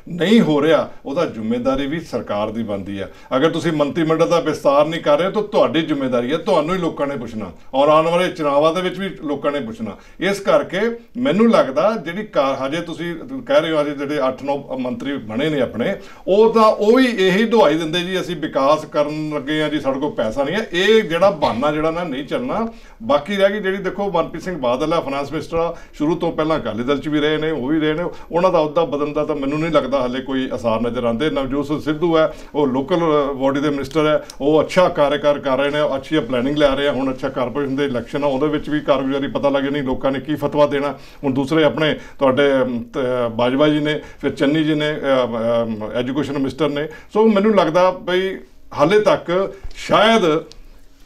B: ਨਹੀਂ ਹੋ ਰਿਹਾ, ਉਹਦਾ ਜ਼ਿੰਮੇਵਾਰੀ ਵੀ ਸਰਕਾਰ ਦੀ ਬਣਦੀ ਹੈ। ਅਗਰ ਤੁਸੀਂ ਮੰਤਰੀ ਮੰਡਲ ਦਾ ਵਿਸਤਾਰ ਨਹੀਂ ਕਰ ਰਹੇ, ਤਾਂ ਤੁਹਾਡੀ ਜ਼ਿੰਮੇਵਾਰੀ ਹੈ, ਤੁਹਾਨੂੰ ਹੀ ਲੋਕਾਂ ਨੇ ਪੁੱਛਣਾ। ਔਰ ਆਉਣ ਵਾਲੇ ਚੁਣਾਵਾਂ ਦੇ ਵਿੱਚ ਵੀ ਲੋਕਾਂ ਨੇ ਪੁੱਛਣਾ। ਇਸ ਕਰਕੇ ਮੈਨੂੰ ਲੱਗਦਾ, ਜਿਹੜੀ ਕਾਰ ਹਜੇ ਤੁਸੀਂ ਕਹਿ ਰਹੇ ਹੋ, ਹਜੇ ਜਿਹੜੇ 8-9 ਮੰਤਰੀ ਬਣੇ ਨੇ ਆਪਣੇ, ਉਹ ਤਾਂ ਉਹ ਵੀ ਇਹੀ ਦਵਾਈ ਦਿੰਦੇ ਜੀ, ਅਸੀਂ ਵਿਕਾਸ ਕਰਨ ਲੱਗੇ ਆ ਜੀ, ਸਾਡੇ ਕੋਲ ਪੈਸਾ ਨਹੀਂ ਹੈ। ਇਹ ਜਿਹੜਾ ਬਹਾਨਾ ਜਿਹੜਾ ਨਾ ਨਹੀਂ ਚੱਲਣਾ ਬਾਕੀ ਰਹਿ ਗਈ ਜਿਹੜੀ ਦੇਖੋ ਮਨਪ੍ਰੀਤ ਸਿੰਘ ਬਾਦਲ ਆ ਫਾਈਨਾਂਸ ਮਿਨਿਸਟਰ ਆ, ਸ਼ੁਰੂ ਤੋਂ ਪਹਿਲਾਂ ਅਕਾਲੀ ਦਲ ਚ ਵੀ ਰਹੇ ਨੇ ਉਹ ਵੀ ਰਹੇ ਨੇ। ਉਹਨਾਂ ਦਾ ਅਹੁਦਾ ਬਦਲਣ ਦਾ ਤਾਂ ਮੈਨੂੰ ਨਹੀਂ ਲੱਗਦਾ ਹਲੇ ਕੋਈ ਅਸਾਰ ਨਜ਼ਰ ਆਉਂਦੇ। ਨਵਜੋਤ ਸਿੰਘ ਸਿੱਧੂ ਹੈ ਉਹ ਲੋਕਲ ਬਾਡੀ ਦੇ ਮਿਨਿਸਟਰ ਹੈ ਉਹ ਅੱਛਾ ਕਾਰਜਕਾਰ ਕਰ ਰਹੇ ਨੇ ਉਹ ਅੱਛੀ ਪਲੈਨਿੰਗ ਲੈ ਰਹੇ ਆ ਹੁਣ ਅੱਛਾ ਕਾਰਪੋਰੇਸ਼ਨ ਦੇ ਇਲੈਕਸ਼ਨ ਆ ਉਹਦੇ ਵਿੱਚ ਵੀ ਕਾਰਗੁਜ਼ਾਰੀ ਪਤਾ ਲੱਗ ਨਹੀਂ ਲੋਕਾਂ ਨੇ ਕੀ ਫਤਵਾ ਦੇਣਾ। ਹੁਣ ਦੂਸਰੇ ਆਪਣੇ ਤੁਹਾਡੇ ਬਾਜਵਾ ਜੀ ਨੇ ਫਿਰ ਚੰਨੀ ਜੀ ਨੇ ਐਜੂਕੇਸ਼ਨ ਮਿਨਿਸਟਰ ਨੇ। ਸੋ ਮੈਨੂੰ ਲੱਗਦਾ ਬਈ ਹਾਲੇ ਤੱਕ ਸ਼ਾਇਦ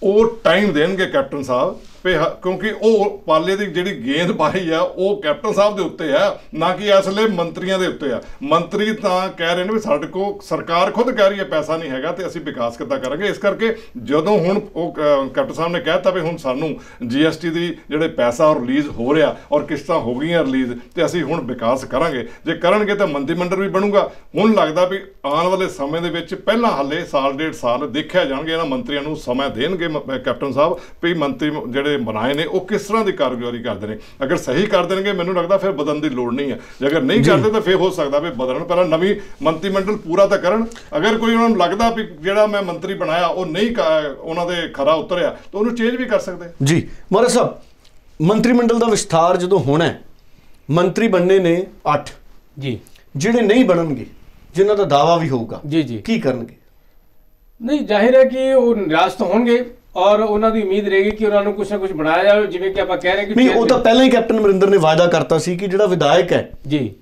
B: ਉਹ ਟਾਈਮ ਦੇਣਗੇ ਕੈਪਟਨ ਸਾਹਿਬ। ਕਿਉਂਕਿ ਉਹ ਪਾਲੇ ਦੀ ਜਿਹੜੀ ਗੇਂਦ ਪਾਈ ਆ ਉਹ ਕੈਪਟਨ ਸਾਹਿਬ ਦੇ ਉੱਤੇ ਆ ਨਾ ਕਿ ਅਸਲੇ ਮੰਤਰੀਆਂ ਦੇ ਉੱਤੇ ਆ। ਮੰਤਰੀ ਤਾਂ ਕਹਿ ਰਹੇ ਨੇ ਵੀ ਸਾਡੇ ਕੋਲ ਸਰਕਾਰ ਖੁਦ ਕਹਿ ਰਹੀ ਹੈ ਪੈਸਾ ਨਹੀਂ ਹੈਗਾ ਤੇ ਅਸੀਂ ਵਿਕਾਸ ਕਿੱਦਾਂ ਕਰਾਂਗੇ। ਇਸ ਕਰਕੇ ਜਦੋਂ ਹੁਣ ਉਹ ਅਹ, ਕੈਪਟਨ ਸਾਹਿਬ ਨੇ ਕਹਿਤਾ ਵੀ ਹੁਣ ਸਾਨੂੰ ਜੀਐਸਟੀ ਦੀ ਜਿਹੜੇ ਪੈਸਾ ਉਹ ਰਿਲੀਜ਼ ਹੋ ਰਿਹਾ ਔਰ ਕਿਸ਼ਤਾਂ ਹੋ ਗਈਆਂ ਰਿਲੀਜ਼ ਤੇ ਅਸੀਂ ਹੁਣ ਵਿਕਾਸ ਕਰਾਂਗੇ। ਜੇ ਕਰਨਗੇ ਤਾਂ ਮੰਤਰੀ ਮੰਡਲ ਵੀ ਬਣੂਗਾ। ਹੁਣ ਲੱਗਦਾ ਵੀ ਆਉਣ ਵਾਲੇ ਸਮੇਂ ਦੇ ਵਿੱਚ ਪਹਿਲਾਂ ਹੱਲੇ ਸਾਲ ਡੇਢ ਸਾਲ ਦੇਖਿਆ ਜਾਣਗੇ ਇਹਨਾਂ ਮੰਤਰੀਆਂ ਨੂੰ ਸਮਾਂ ਦੇਣਗੇ ਮ- ਕੈਪਟਨ ਸਾਹਿਬ ਵੀ ਮੰਤਰੀ ਜਿਹੜੇ ਜਿਹੜੇ ਬਣਾਏ ਨੇ ਉਹ ਕਿਸ ਤਰ੍ਹਾਂ ਦੀ ਕਾਰਗੁਜ਼ਾਰੀ ਕਰਦੇ ਨੇ? ਅਗਰ ਸਹੀ ਕਰ ਦੇਣਗੇ ਮੈਨੂੰ ਲੱਗਦਾ ਫਿਰ ਬਦਲਣ ਦੀ ਲੋੜ ਨਹੀਂ ਹੈ। ਜੇ ਅਗਰ ਨਹੀਂ ਕਰਦੇ ਤਾਂ ਫਿਰ ਹੋ ਸਕਦਾ ਵੀ ਬਦਲਣ ਪਹਿਲਾਂ ਨਵੀਂ ਮੰਤਰੀ ਮੰਡਲ ਪੂਰਾ ਤਾਂ ਕਰਨ। ਅਗਰ ਕੋਈ ਉਹਨਾਂ ਨੂੰ ਲੱਗਦਾ ਵੀ ਜਿਹੜਾ ਮੈਂ ਮੰਤਰੀ ਬਣਾਇਆ ਉਹ ਨਹੀਂ ਉਹਨਾਂ ਦੇ ਖਰਾ ਉਤਰਿਆ ਤਾਂ ਉਹਨੂੰ ਚੇਂਜ ਵੀ ਕਰ ਸਕਦੇ।
A: ਜੀ। ਮੋਰਾ ਸਾਹਿਬ ਮੰਤਰੀ ਮੰਡਲ ਦਾ ਵਿਸਥਾਰ ਜਦੋਂ ਹੋਣਾ ਹੈ ਮੰਤਰੀ ਬਣਨੇ ਨੇ 8
C: ਜੀ।
A: ਜਿਹੜੇ ਨਹੀਂ ਬਣਨਗੇ ਜਿਨ੍ਹਾਂ ਦਾ ਦਾਵਾ ਵੀ ਹੋਊਗਾ
C: ਜੀ ਜੀ।
A: ਕੀ ਕਰਨਗੇ?
C: ਨਹੀਂ ਜ਼ਾਹਿਰ ਹੈ ਕਿ ਉਹ ਨਿਰਾਸ਼ ਤਾਂ ਹੋਣਗੇ। ਔਰ ਉਹਨਾਂ ਦੀ ਉਮੀਦ ਰਹੇਗੀ ਕਿ ਉਹਨਾਂ ਨੂੰ ਕੁਝ ਨਾ ਕੁਝ ਬਣਾਇਆ ਜਾਵੇ ਜਿਵੇਂ ਕਿ ਆਪਾਂ ਕਹਿ ਰਹੇ ਕਿ
A: ਨਹੀਂ ਉਹ ਤਾਂ ਪਹਿਲਾਂ ਹੀ ਕੈਪਟਨ ਅਮਰਿੰਦਰ ਨੇ ਵਾਅਦਾ ਕਰਤਾ ਸੀ ਕਿ ਜਿਹੜਾ ਵਿਧਾਇਕ ਹੈ
C: ਜੀ।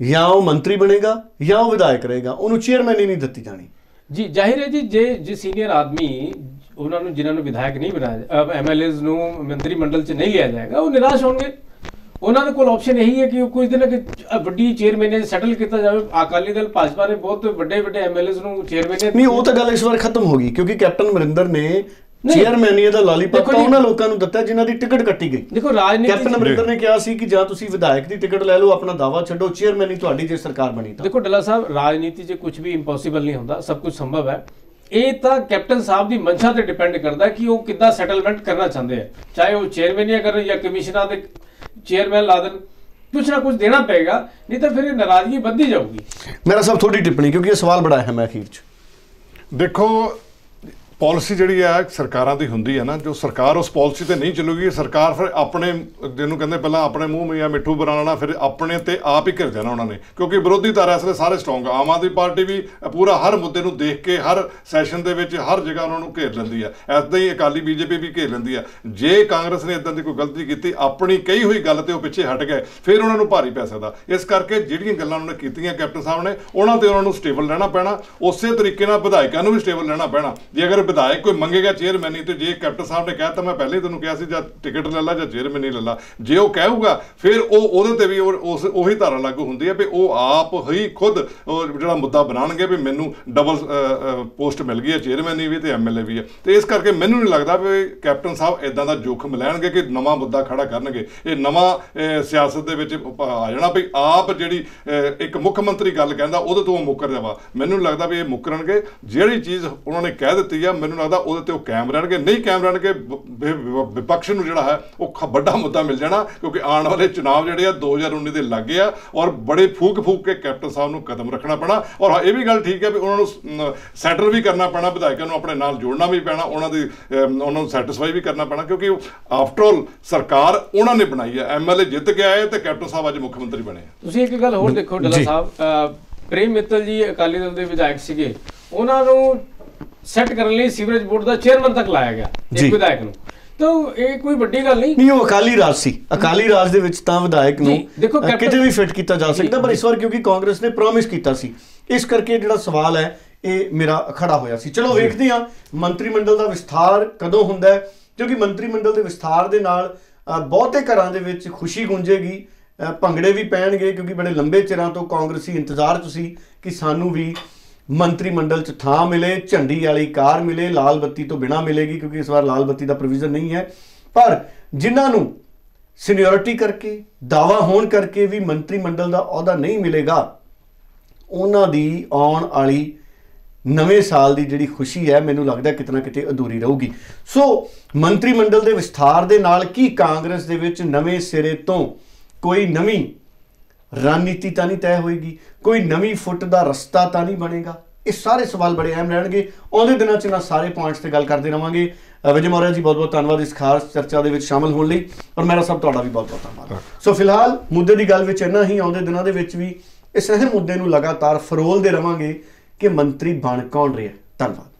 A: ਜਾਂ ਉਹ ਮੰਤਰੀ ਬਣੇਗਾ ਜਾਂ ਉਹ ਵਿਧਾਇਕ ਰਹੇਗਾ ਉਹਨੂੰ ਚੇਅਰਮੈਨ ਹੀ ਨਹੀਂ ਦਿੱਤੀ ਜਾਣੀ।
C: ਜੀ ਜ਼ਾਹਿਰ ਹੈ ਜੀ ਜੇ ਜੇ ਸੀਨੀਅਰ ਆਦਮੀ ਉਹਨਾਂ ਨੂੰ ਜਿਨ੍ਹਾਂ ਨੂੰ ਵਿਧਾਇਕ ਨਹੀਂ ਬਣਾਇਆ ਐਮਐਲਏਜ਼ ਨੂੰ ਮੰਤਰੀ ਮੰਡਲ 'ਚ ਨਹੀਂ ਲਿਆ ਜਾਏਗਾ ਉਹ ਨਿਰਾਸ਼ ਹੋਣਗੇ। ਉਹਨਾਂ ਦੇ ਕੋਲ ਆਪਸ਼ਨ ਇਹੀ ਹੈ ਕਿ ਉਹ ਕੁਝ ਦਿਨ ਕਿ ਵੱਡੀ ਚੇਅਰਮੈਨ ਸੈਟਲ ਕੀਤਾ ਜਾਵੇ। ਅਕਾਲੀ ਦਲ ਭਾਜਪਾ ਨੇ ਬਹੁਤ ਵੱਡੇ ਵੱਡੇ ਐਮਐਲਏਜ਼ ਨੂੰ ਚੇਅਰਮੈਨ
A: ਨਹੀਂ ਉਹ ਤਾਂ ਗੱਲ ਇਸ ਵਾਰ ਖਤਮ ਹੋ ਗਈ ਕਿਉਂਕਿ ਕੈਪਟਨ ਅਮਰਿੰਦਰ ਨੇ। ਚੇਅਰਮੈਨੀ ਦਾ ਲਾਲੀਪਾਪ ਤਾਂ ਉਹਨਾਂ ਲੋਕਾਂ ਨੂੰ ਦਿੱਤਾ ਜਿਨ੍ਹਾਂ ਦੀ ਟਿਕਟ ਕੱਟੀ ਗਈ।
C: ਦੇਖੋ ਰਾਜਨੀਤੀ
A: ਕੈਪਟਨ ਅਮਰਿੰਦਰ ਨੇ ਕਿਹਾ ਸੀ ਕਿ ਜਾਂ ਤੁਸੀਂ ਵਿਧਾਇਕ ਦੀ ਟਿਕਟ ਲੈ ਲਓ ਆਪਣਾ ਦਾਵਾ ਛੱਡੋ ਚੇਅਰਮੈਨੀ ਤੁਹਾਡੀ ਜੇ ਸਰਕਾਰ ਬਣੀ ਤਾਂ।
C: ਦੇਖੋ ਡੱਲਾ ਸਾਹਿਬ ਰਾਜਨੀਤੀ 'ਚ ਕੁਝ ਵੀ ਇੰਪੋਸੀਬਲ ਨਹੀਂ ਹੁੰਦਾ ਸਭ ਕੁਝ ਸੰਭਵ ਹੈ। ਇਹ ਤਾਂ ਕੈਪਟਨ ਸਾਹਿਬ ਦੀ ਮਨਸ਼ਾ ਤੇ ਡਿਪੈਂਡ ਕਰਦਾ ਕਿ ਉਹ ਕਿੱਦਾਂ ਸੈਟਲਮੈਂਟ ਕਰਨਾ ਚਾਹੁੰਦੇ ਆ। ਚਾਹੇ ਉਹ ਚੇਅਰਮੈਨੀਆਂ ਕਰਨ ਜਾਂ ਕਮਿਸ਼ਨਰਾਂ ਦੇ ਚੇਅਰਮੈਨ ਲਾ ਦੇਣ ਕੁਝ ਨਾ ਕੁਝ ਦੇਣਾ ਪਏਗਾ ਨਹੀਂ ਤਾਂ ਫਿਰ ਇਹ ਨਾਰਾਜ਼ਗੀ ਵੱਧਦੀ ਜਾਊਗੀ।
A: ਮੇਰਾ ਸਭ ਤੁਹਾਡੀ ਟਿੱਪਣੀ ਕਿਉਂਕਿ ਇਹ ਸਵਾਲ ਬੜਾ ਹੈ ਅਖੀਰ 'ਚ।
B: ਦੇਖੋ ਪਾਲਿਸੀ ਜਿਹੜੀ ਹੈ ਸਰਕਾਰਾਂ ਦੀ ਹੁੰਦੀ ਹੈ ਨਾ, ਜੋ ਸਰਕਾਰ ਉਸ ਪਾਲਿਸੀ ਤੇ ਨਹੀਂ ਚੱਲੂਗੀ, ਸਰਕਾਰ ਫਿਰ ਆਪਣੇ, ਜਿਹਨੂੰ ਕਹਿੰਦੇ ਪਹਿਲਾਂ ਆਪਣੇ ਮੂੰਹ ਮੀਆਂ ਮਿੱਠੂ ਬਣਾਉਣਾ ਫਿਰ ਆਪਣੇ ਤੇ ਆਪ ਹੀ ਘਿਰ ਜਾਣਾ ਉਹਨਾਂ ਨੇ। ਕਿਉਂਕਿ ਵਿਰੋਧੀ ਧਿਰ ਇਸ ਵੇਲੇ ਸਾਰੇ ਸਟਰੋਂਗ ਆਮ ਆਦਮੀ ਪਾਰਟੀ ਵੀ ਪੂਰਾ ਹਰ ਮੁੱਦੇ ਨੂੰ ਦੇਖ ਕੇ, ਹਰ ਸੈਸ਼ਨ ਦੇ ਵਿੱਚ, ਹਰ ਜਗ੍ਹਾ ਉਹਨਾਂ ਨੂੰ ਘੇਰ ਲੈਂਦੀ ਹੈ ਐਦਾਂ ਹੀ ਅਕਾਲੀ ਬੀਜੇਪੀ ਵੀ ਘੇਰ ਲੈਂਦੀ ਹੈ ਜੇ ਕਾਂਗਰਸ ਨੇ ਇਦਾਂ ਦੀ ਕੋਈ ਗਲਤੀ ਕੀਤੀ, ਆਪਣੀ ਕਹੀ ਹੋਈ ਗੱਲ ਤੇ ਉਹ ਪਿੱਛੇ ਹਟ ਗਏ, ਫਿਰ ਉਹਨਾਂ ਨੂੰ ਭਾਰੀ ਪੈ ਸਕਦਾ। ਇਸ ਕਰਕੇ ਜਿਹੜੀਆਂ ਗੱਲਾਂ ਉਹਨਾਂ ਨੇ ਕੀਤੀਆਂ, ਕੈਪਟਨ ਸਾਹਿਬ ਨੇ, ਉਹਨਾਂ ਤੇ ਉਹਨਾਂ ਨੂੰ ਸਟੇਬਲ ਰਹਿਣਾ ਪੈਣਾ। ਉਸੇ ਤਰੀਕੇ ਨਾਲ ਵਿਧਾਇਕਾਂ ਨੂੰ ਵੀ ਸਟੇਬਲ ਰਹਿਣਾ ਪੈਣਾ। ਜੇ ਅਗਰ ਵਿਧਾਇਕ ਕੋਈ ਮੰਗੇਗਾ ਚੇਅਰਮੈਨੀ ਤੇ ਜੇ ਕੈਪਟਨ ਸਾਹਿਬ ਨੇ ਕਹਿਤਾ ਮੈਂ ਪਹਿਲੇ ਹੀ ਤੈਨੂੰ ਕਿਹਾ ਸੀ ਜਾਂ ਟਿਕਟ ਲੈ ਲਾ ਜਾਂ ਚੇਅਰਮੈਨੀ ਲੈ ਲਾ। ਜੇ ਉਹ ਕਹੂਗਾ, ਫਿਰ ਉਹ ਉਹਦੇ ਤੇ ਵੀ ਉਹ- ਉਸ ਉਹੀ ਧਾਰਾ ਲਾਗੂ ਹੁੰਦੀ ਹੈ ਵੀ ਉਹ ਆਪ ਹੀ ਖੁਦ ਉਹ ਜਿਹੜਾ ਮੁੱਦਾ ਬਣਾਉਣਗੇ ਵੀ ਮੈਨੂੰ ਡਬਲ ਪੋਸਟ ਮਿਲ ਗਈ ਹੈ ਚੇਅਰਮੈਨੀ ਵੀ ਤੇ ਐਮਐਲਏ ਵੀ ਹੈ। ਤੇ ਇਸ ਕਰਕੇ ਮੈਨੂੰ ਨਹੀਂ ਲੱਗਦਾ ਵੀ ਕੈਪਟਨ ਸਾਹਿਬ ਇਦਾਂ ਦਾ ਜੋਖਮ ਲੈਣਗੇ ਕਿ ਨਵਾਂ ਮੁੱਦਾ ਖੜਾ ਕਰਨਗੇ। ਇਹ ਨਵਾਂ ਸਿਆਸਤ ਦੇ ਵਿੱਚ ਆ ਜਾਣਾ ਵੀ ਆਪ ਜਿਹੜੀ ਇੱਕ ਮੁੱਖ ਮੰਤਰੀ ਗੱਲ ਕਹਿੰਦਾ, ਉਹਦੇ ਤੋਂ ਉਹ ਮੁੱਕਰ ਜਾਵਾ। ਮੈਨੂੰ ਨਹੀਂ ਲੱਗਦਾ ਵੀ ਇਹ ਮੁੱਕਰਨਗੇ। ਜਿਹੜੀ ਚੀਜ਼ ਉਹਨਾਂ ਨੇ ਕਹਿ ਦਿੱਤੀ ਆ ਮੈਨੂੰ ਲੱਗਦਾ ਉਹਦੇ ਤੇ ਉਹ ਕਾਇਮ ਰਹਿਣਗੇ। ਨਹੀਂ ਕਾਇਮ ਰਹਿਣਗੇ ਵਿਪਕਸ਼ ਨੂੰ ਜਿਹੜਾ ਹੈ ਉਹ ਵੱਡਾ ਮੁੱਦਾ ਮਿਲ ਜਾਣਾ ਕਿਉਂਕਿ ਆਉਣ ਵਾਲੇ ਚੁਣਾਵ ਜਿਹੜੇ ਆ 2019 ਦੇ ਲੱਗੇ ਆ ਔਰ ਬੜੇ ਫੂਕ ਫੂਕ ਕੇ ਕੈਪਟਨ ਸਾਹਿਬ ਨੂੰ ਕਦਮ ਰੱਖਣਾ ਪੈਣਾ। ਔਰ ਇਹ ਵੀ ਗੱਲ ਠੀਕ ਹੈ ਵੀ ਉਹਨਾਂ ਨੂੰ ਸੈਟਲ ਵੀ ਕਰਨਾ ਪੈਣਾ ਵਿਧਾਇਕਾਂ ਨੂੰ ਆਪਣੇ ਨਾਲ ਜੋੜਨਾ ਵੀ ਪੈਣਾ ਉਹਨਾਂ ਦੀ ਉਹਨਾਂ ਨੂੰ ਸੈਟੀਸਫਾਈ ਵੀ ਕਰਨਾ ਪੈਣਾ ਕਿਉਂਕਿ ਆਫਟਰ ਆਲ ਸਰਕਾਰ ਉਹਨਾਂ ਨੇ ਬਣਾਈ ਹੈ। ਐਮਐਲਏ ਜਿੱਤ ਕੇ ਆਏ ਤੇ ਕੈਪਟਨ ਸਾਹਿਬ ਅੱਜ ਮੁੱਖ ਮੰਤਰੀ ਬਣੇ
C: ਤੁਸੀਂ ਇੱਕ ਗੱਲ ਹੋਰ ਦੇਖੋ ਡੱਲਾ। ਸਾਹਿਬ ਪ੍ਰੇਮ ਮਿੱਤਲ ਜੀ ਅਕਾਲੀ ਦਲ ਦੇ ਵਿਧਾਇਕ ਸੀਗੇ। ਉਹਨਾਂ ਨੂੰ ਸੈੱਟ ਕਰਨ ਲਈ ਸੀਵਰੇਜ ਬੋਰਡ ਦਾ ਚੇਅਰਮੈਨ ਤੱਕ ਲਾਇਆ ਗਿਆ। ਇੱਕ ਵਿਧਾਇਕ ਨੂੰ। ਤਾਂ ਇਹ ਕੋਈ ਵੱਡੀ ਗੱਲ ਨਹੀਂ।
A: ਨਹੀਂ ਉਹ ਅਕਾਲੀ ਰਾਜ ਸੀ। ਅਕਾਲੀ ਰਾਜ ਦੇ ਵਿੱਚ ਤਾਂ ਵਿਧਾਇਕ ਨੂੰ ਕਿਤੇ ਵੀ ਫਿੱਟ ਕੀਤਾ ਜਾ ਸਕਦਾ ਪਰ ਇਸ ਵਾਰ ਕਿਉਂਕਿ ਕਾਂਗਰਸ ਨੇ ਪ੍ਰੋਮਿਸ ਕੀਤਾ ਸੀ ਇਸ ਕਰਕੇ ਜਿਹੜਾ ਸਵਾਲ ਹੈ ਇਹ ਮੇਰਾ ਖੜਾ ਹੋਇਆ ਸੀ। ਚਲੋ ਵੇਖਦੇ ਹਾਂ ਮੰਤਰੀ ਮੰਡਲ ਦਾ ਵਿਸਥਾਰ ਕਦੋਂ ਹੁੰਦਾ ਹੈ ਕਿਉਂਕਿ ਮੰਤਰੀ ਮੰਡਲ ਦੇ ਵਿਸਥਾਰ ਦੇ ਨਾਲ ਬਹੁਤੇ ਘਰਾਂ ਦੇ ਵਿੱਚ ਖੁਸ਼ੀ ਗੂੰਜੇਗੀ ਭੰਗੜੇ ਵੀ ਪੈਣਗੇ ਕਿਉਂਕਿ ਬੜੇ ਲੰਬੇ ਚਿਰਾਂ ਤੋਂ ਕਾਂਗਰਸੀ ਇੰਤਜ਼ਾਰ 'ਚ ਸੀ ਕਿ ਸਾਨੂੰ ਵੀ ਮੰਤਰੀ ਮੰਡਲ 'ਚ ਥਾਂ ਮਿਲੇ, ਝੰਡੀ ਵਾਲੀ ਕਾਰ ਮਿਲੇ, ਲਾਲ ਬੱਤੀ ਤੋਂ ਬਿਨਾ ਮਿਲੇਗੀ ਕਿਉਂਕਿ ਇਸ ਵਾਰ ਲਾਲ ਬੱਤੀ ਦਾ ਪ੍ਰੋਵੀਜ਼ਨ ਨਹੀਂ ਹੈ। ਪਰ ਜਿਨ੍ਹਾਂ ਨੂੰ ਸੀਨੀਅਰਿਟੀ ਕਰਕੇ ਦਾਵਾ ਹੋਣ ਕਰਕੇ ਵੀ ਮੰਤਰੀ ਮੰਡਲ ਦਾ ਅਹੁਦਾ ਨਹੀਂ ਮਿਲੇਗਾ, ਉਹਨਾਂ ਦੀ ਆਉਣ ਵਾਲੀ ਨਵੇਂ ਸਾਲ ਦੀ ਜਿਹੜੀ ਖੁਸ਼ੀ ਹੈ, ਮੈਨੂੰ ਲੱਗਦਾ ਕਿਤਨਾ ਕਿਤੇ ਅਧੂਰੀ ਰਹੂਗੀ। ਸੋ ਮੰਤਰੀ ਮੰਡਲ ਦੇ ਵਿਸਥਾਰ ਦੇ ਨਾਲ ਕੀ ਕਾਂਗਰਸ ਦੇ ਵਿੱਚ ਨਵੇਂ ਸਿਰੇ ਤੋਂ ਕੋਈ ਨਵੀਂ ਰਣਨੀਤੀ ਤਾਂ ਨਹੀਂ ਤੈਅ ਹੋਏਗੀ ਕੋਈ ਨਵੀਂ ਫੁੱਟ ਦਾ ਰਸਤਾ ਤਾਂ ਨਹੀਂ ਬਣੇਗਾ। ਇਹ ਸਾਰੇ ਸਵਾਲ ਬੜੇ ਅਹਿਮ ਰਹਿਣਗੇ। ਆਉਂਦੇ ਦਿਨਾਂ 'ਚ ਇਹਨਾਂ ਸਾਰੇ ਪੁਆਇੰਟਸ ਤੇ ਗੱਲ ਕਰਦੇ ਰਵਾਂਗੇ। ਵਿਜੇ ਮੌਰਿਆ ਜੀ ਬਹੁਤ ਬਹੁਤ ਧੰਨਵਾਦ ਇਸ ਖਾਸ ਚਰਚਾ ਦੇ ਵਿੱਚ ਸ਼ਾਮਲ ਹੋਣ ਲਈ। ਔਰ ਮੇਰਾ ਸਭ ਤੁਹਾਡਾ ਵੀ ਬਹੁਤ ਬਹੁਤ ਧੰਨਵਾਦ ਸੋ ਫਿਲਹਾਲ ਮੁੱਦੇ ਦੀ ਗੱਲ ਵਿੱਚ ਇੰਨਾ ਹੀ। ਆਉਂਦੇ ਦਿਨਾਂ ਦੇ ਵਿੱਚ ਵੀ ਇਸ ਅਹਿਮ ਮੁੱਦੇ ਨੂੰ ਲਗਾਤਾਰ ਫਰੋਲਦੇ ਰਵਾਂਗੇ ਕਿ ਮੰਤਰੀ ਬਣ ਕੌਣ ਰਿਹਾ ਧੰਨਵਾਦ।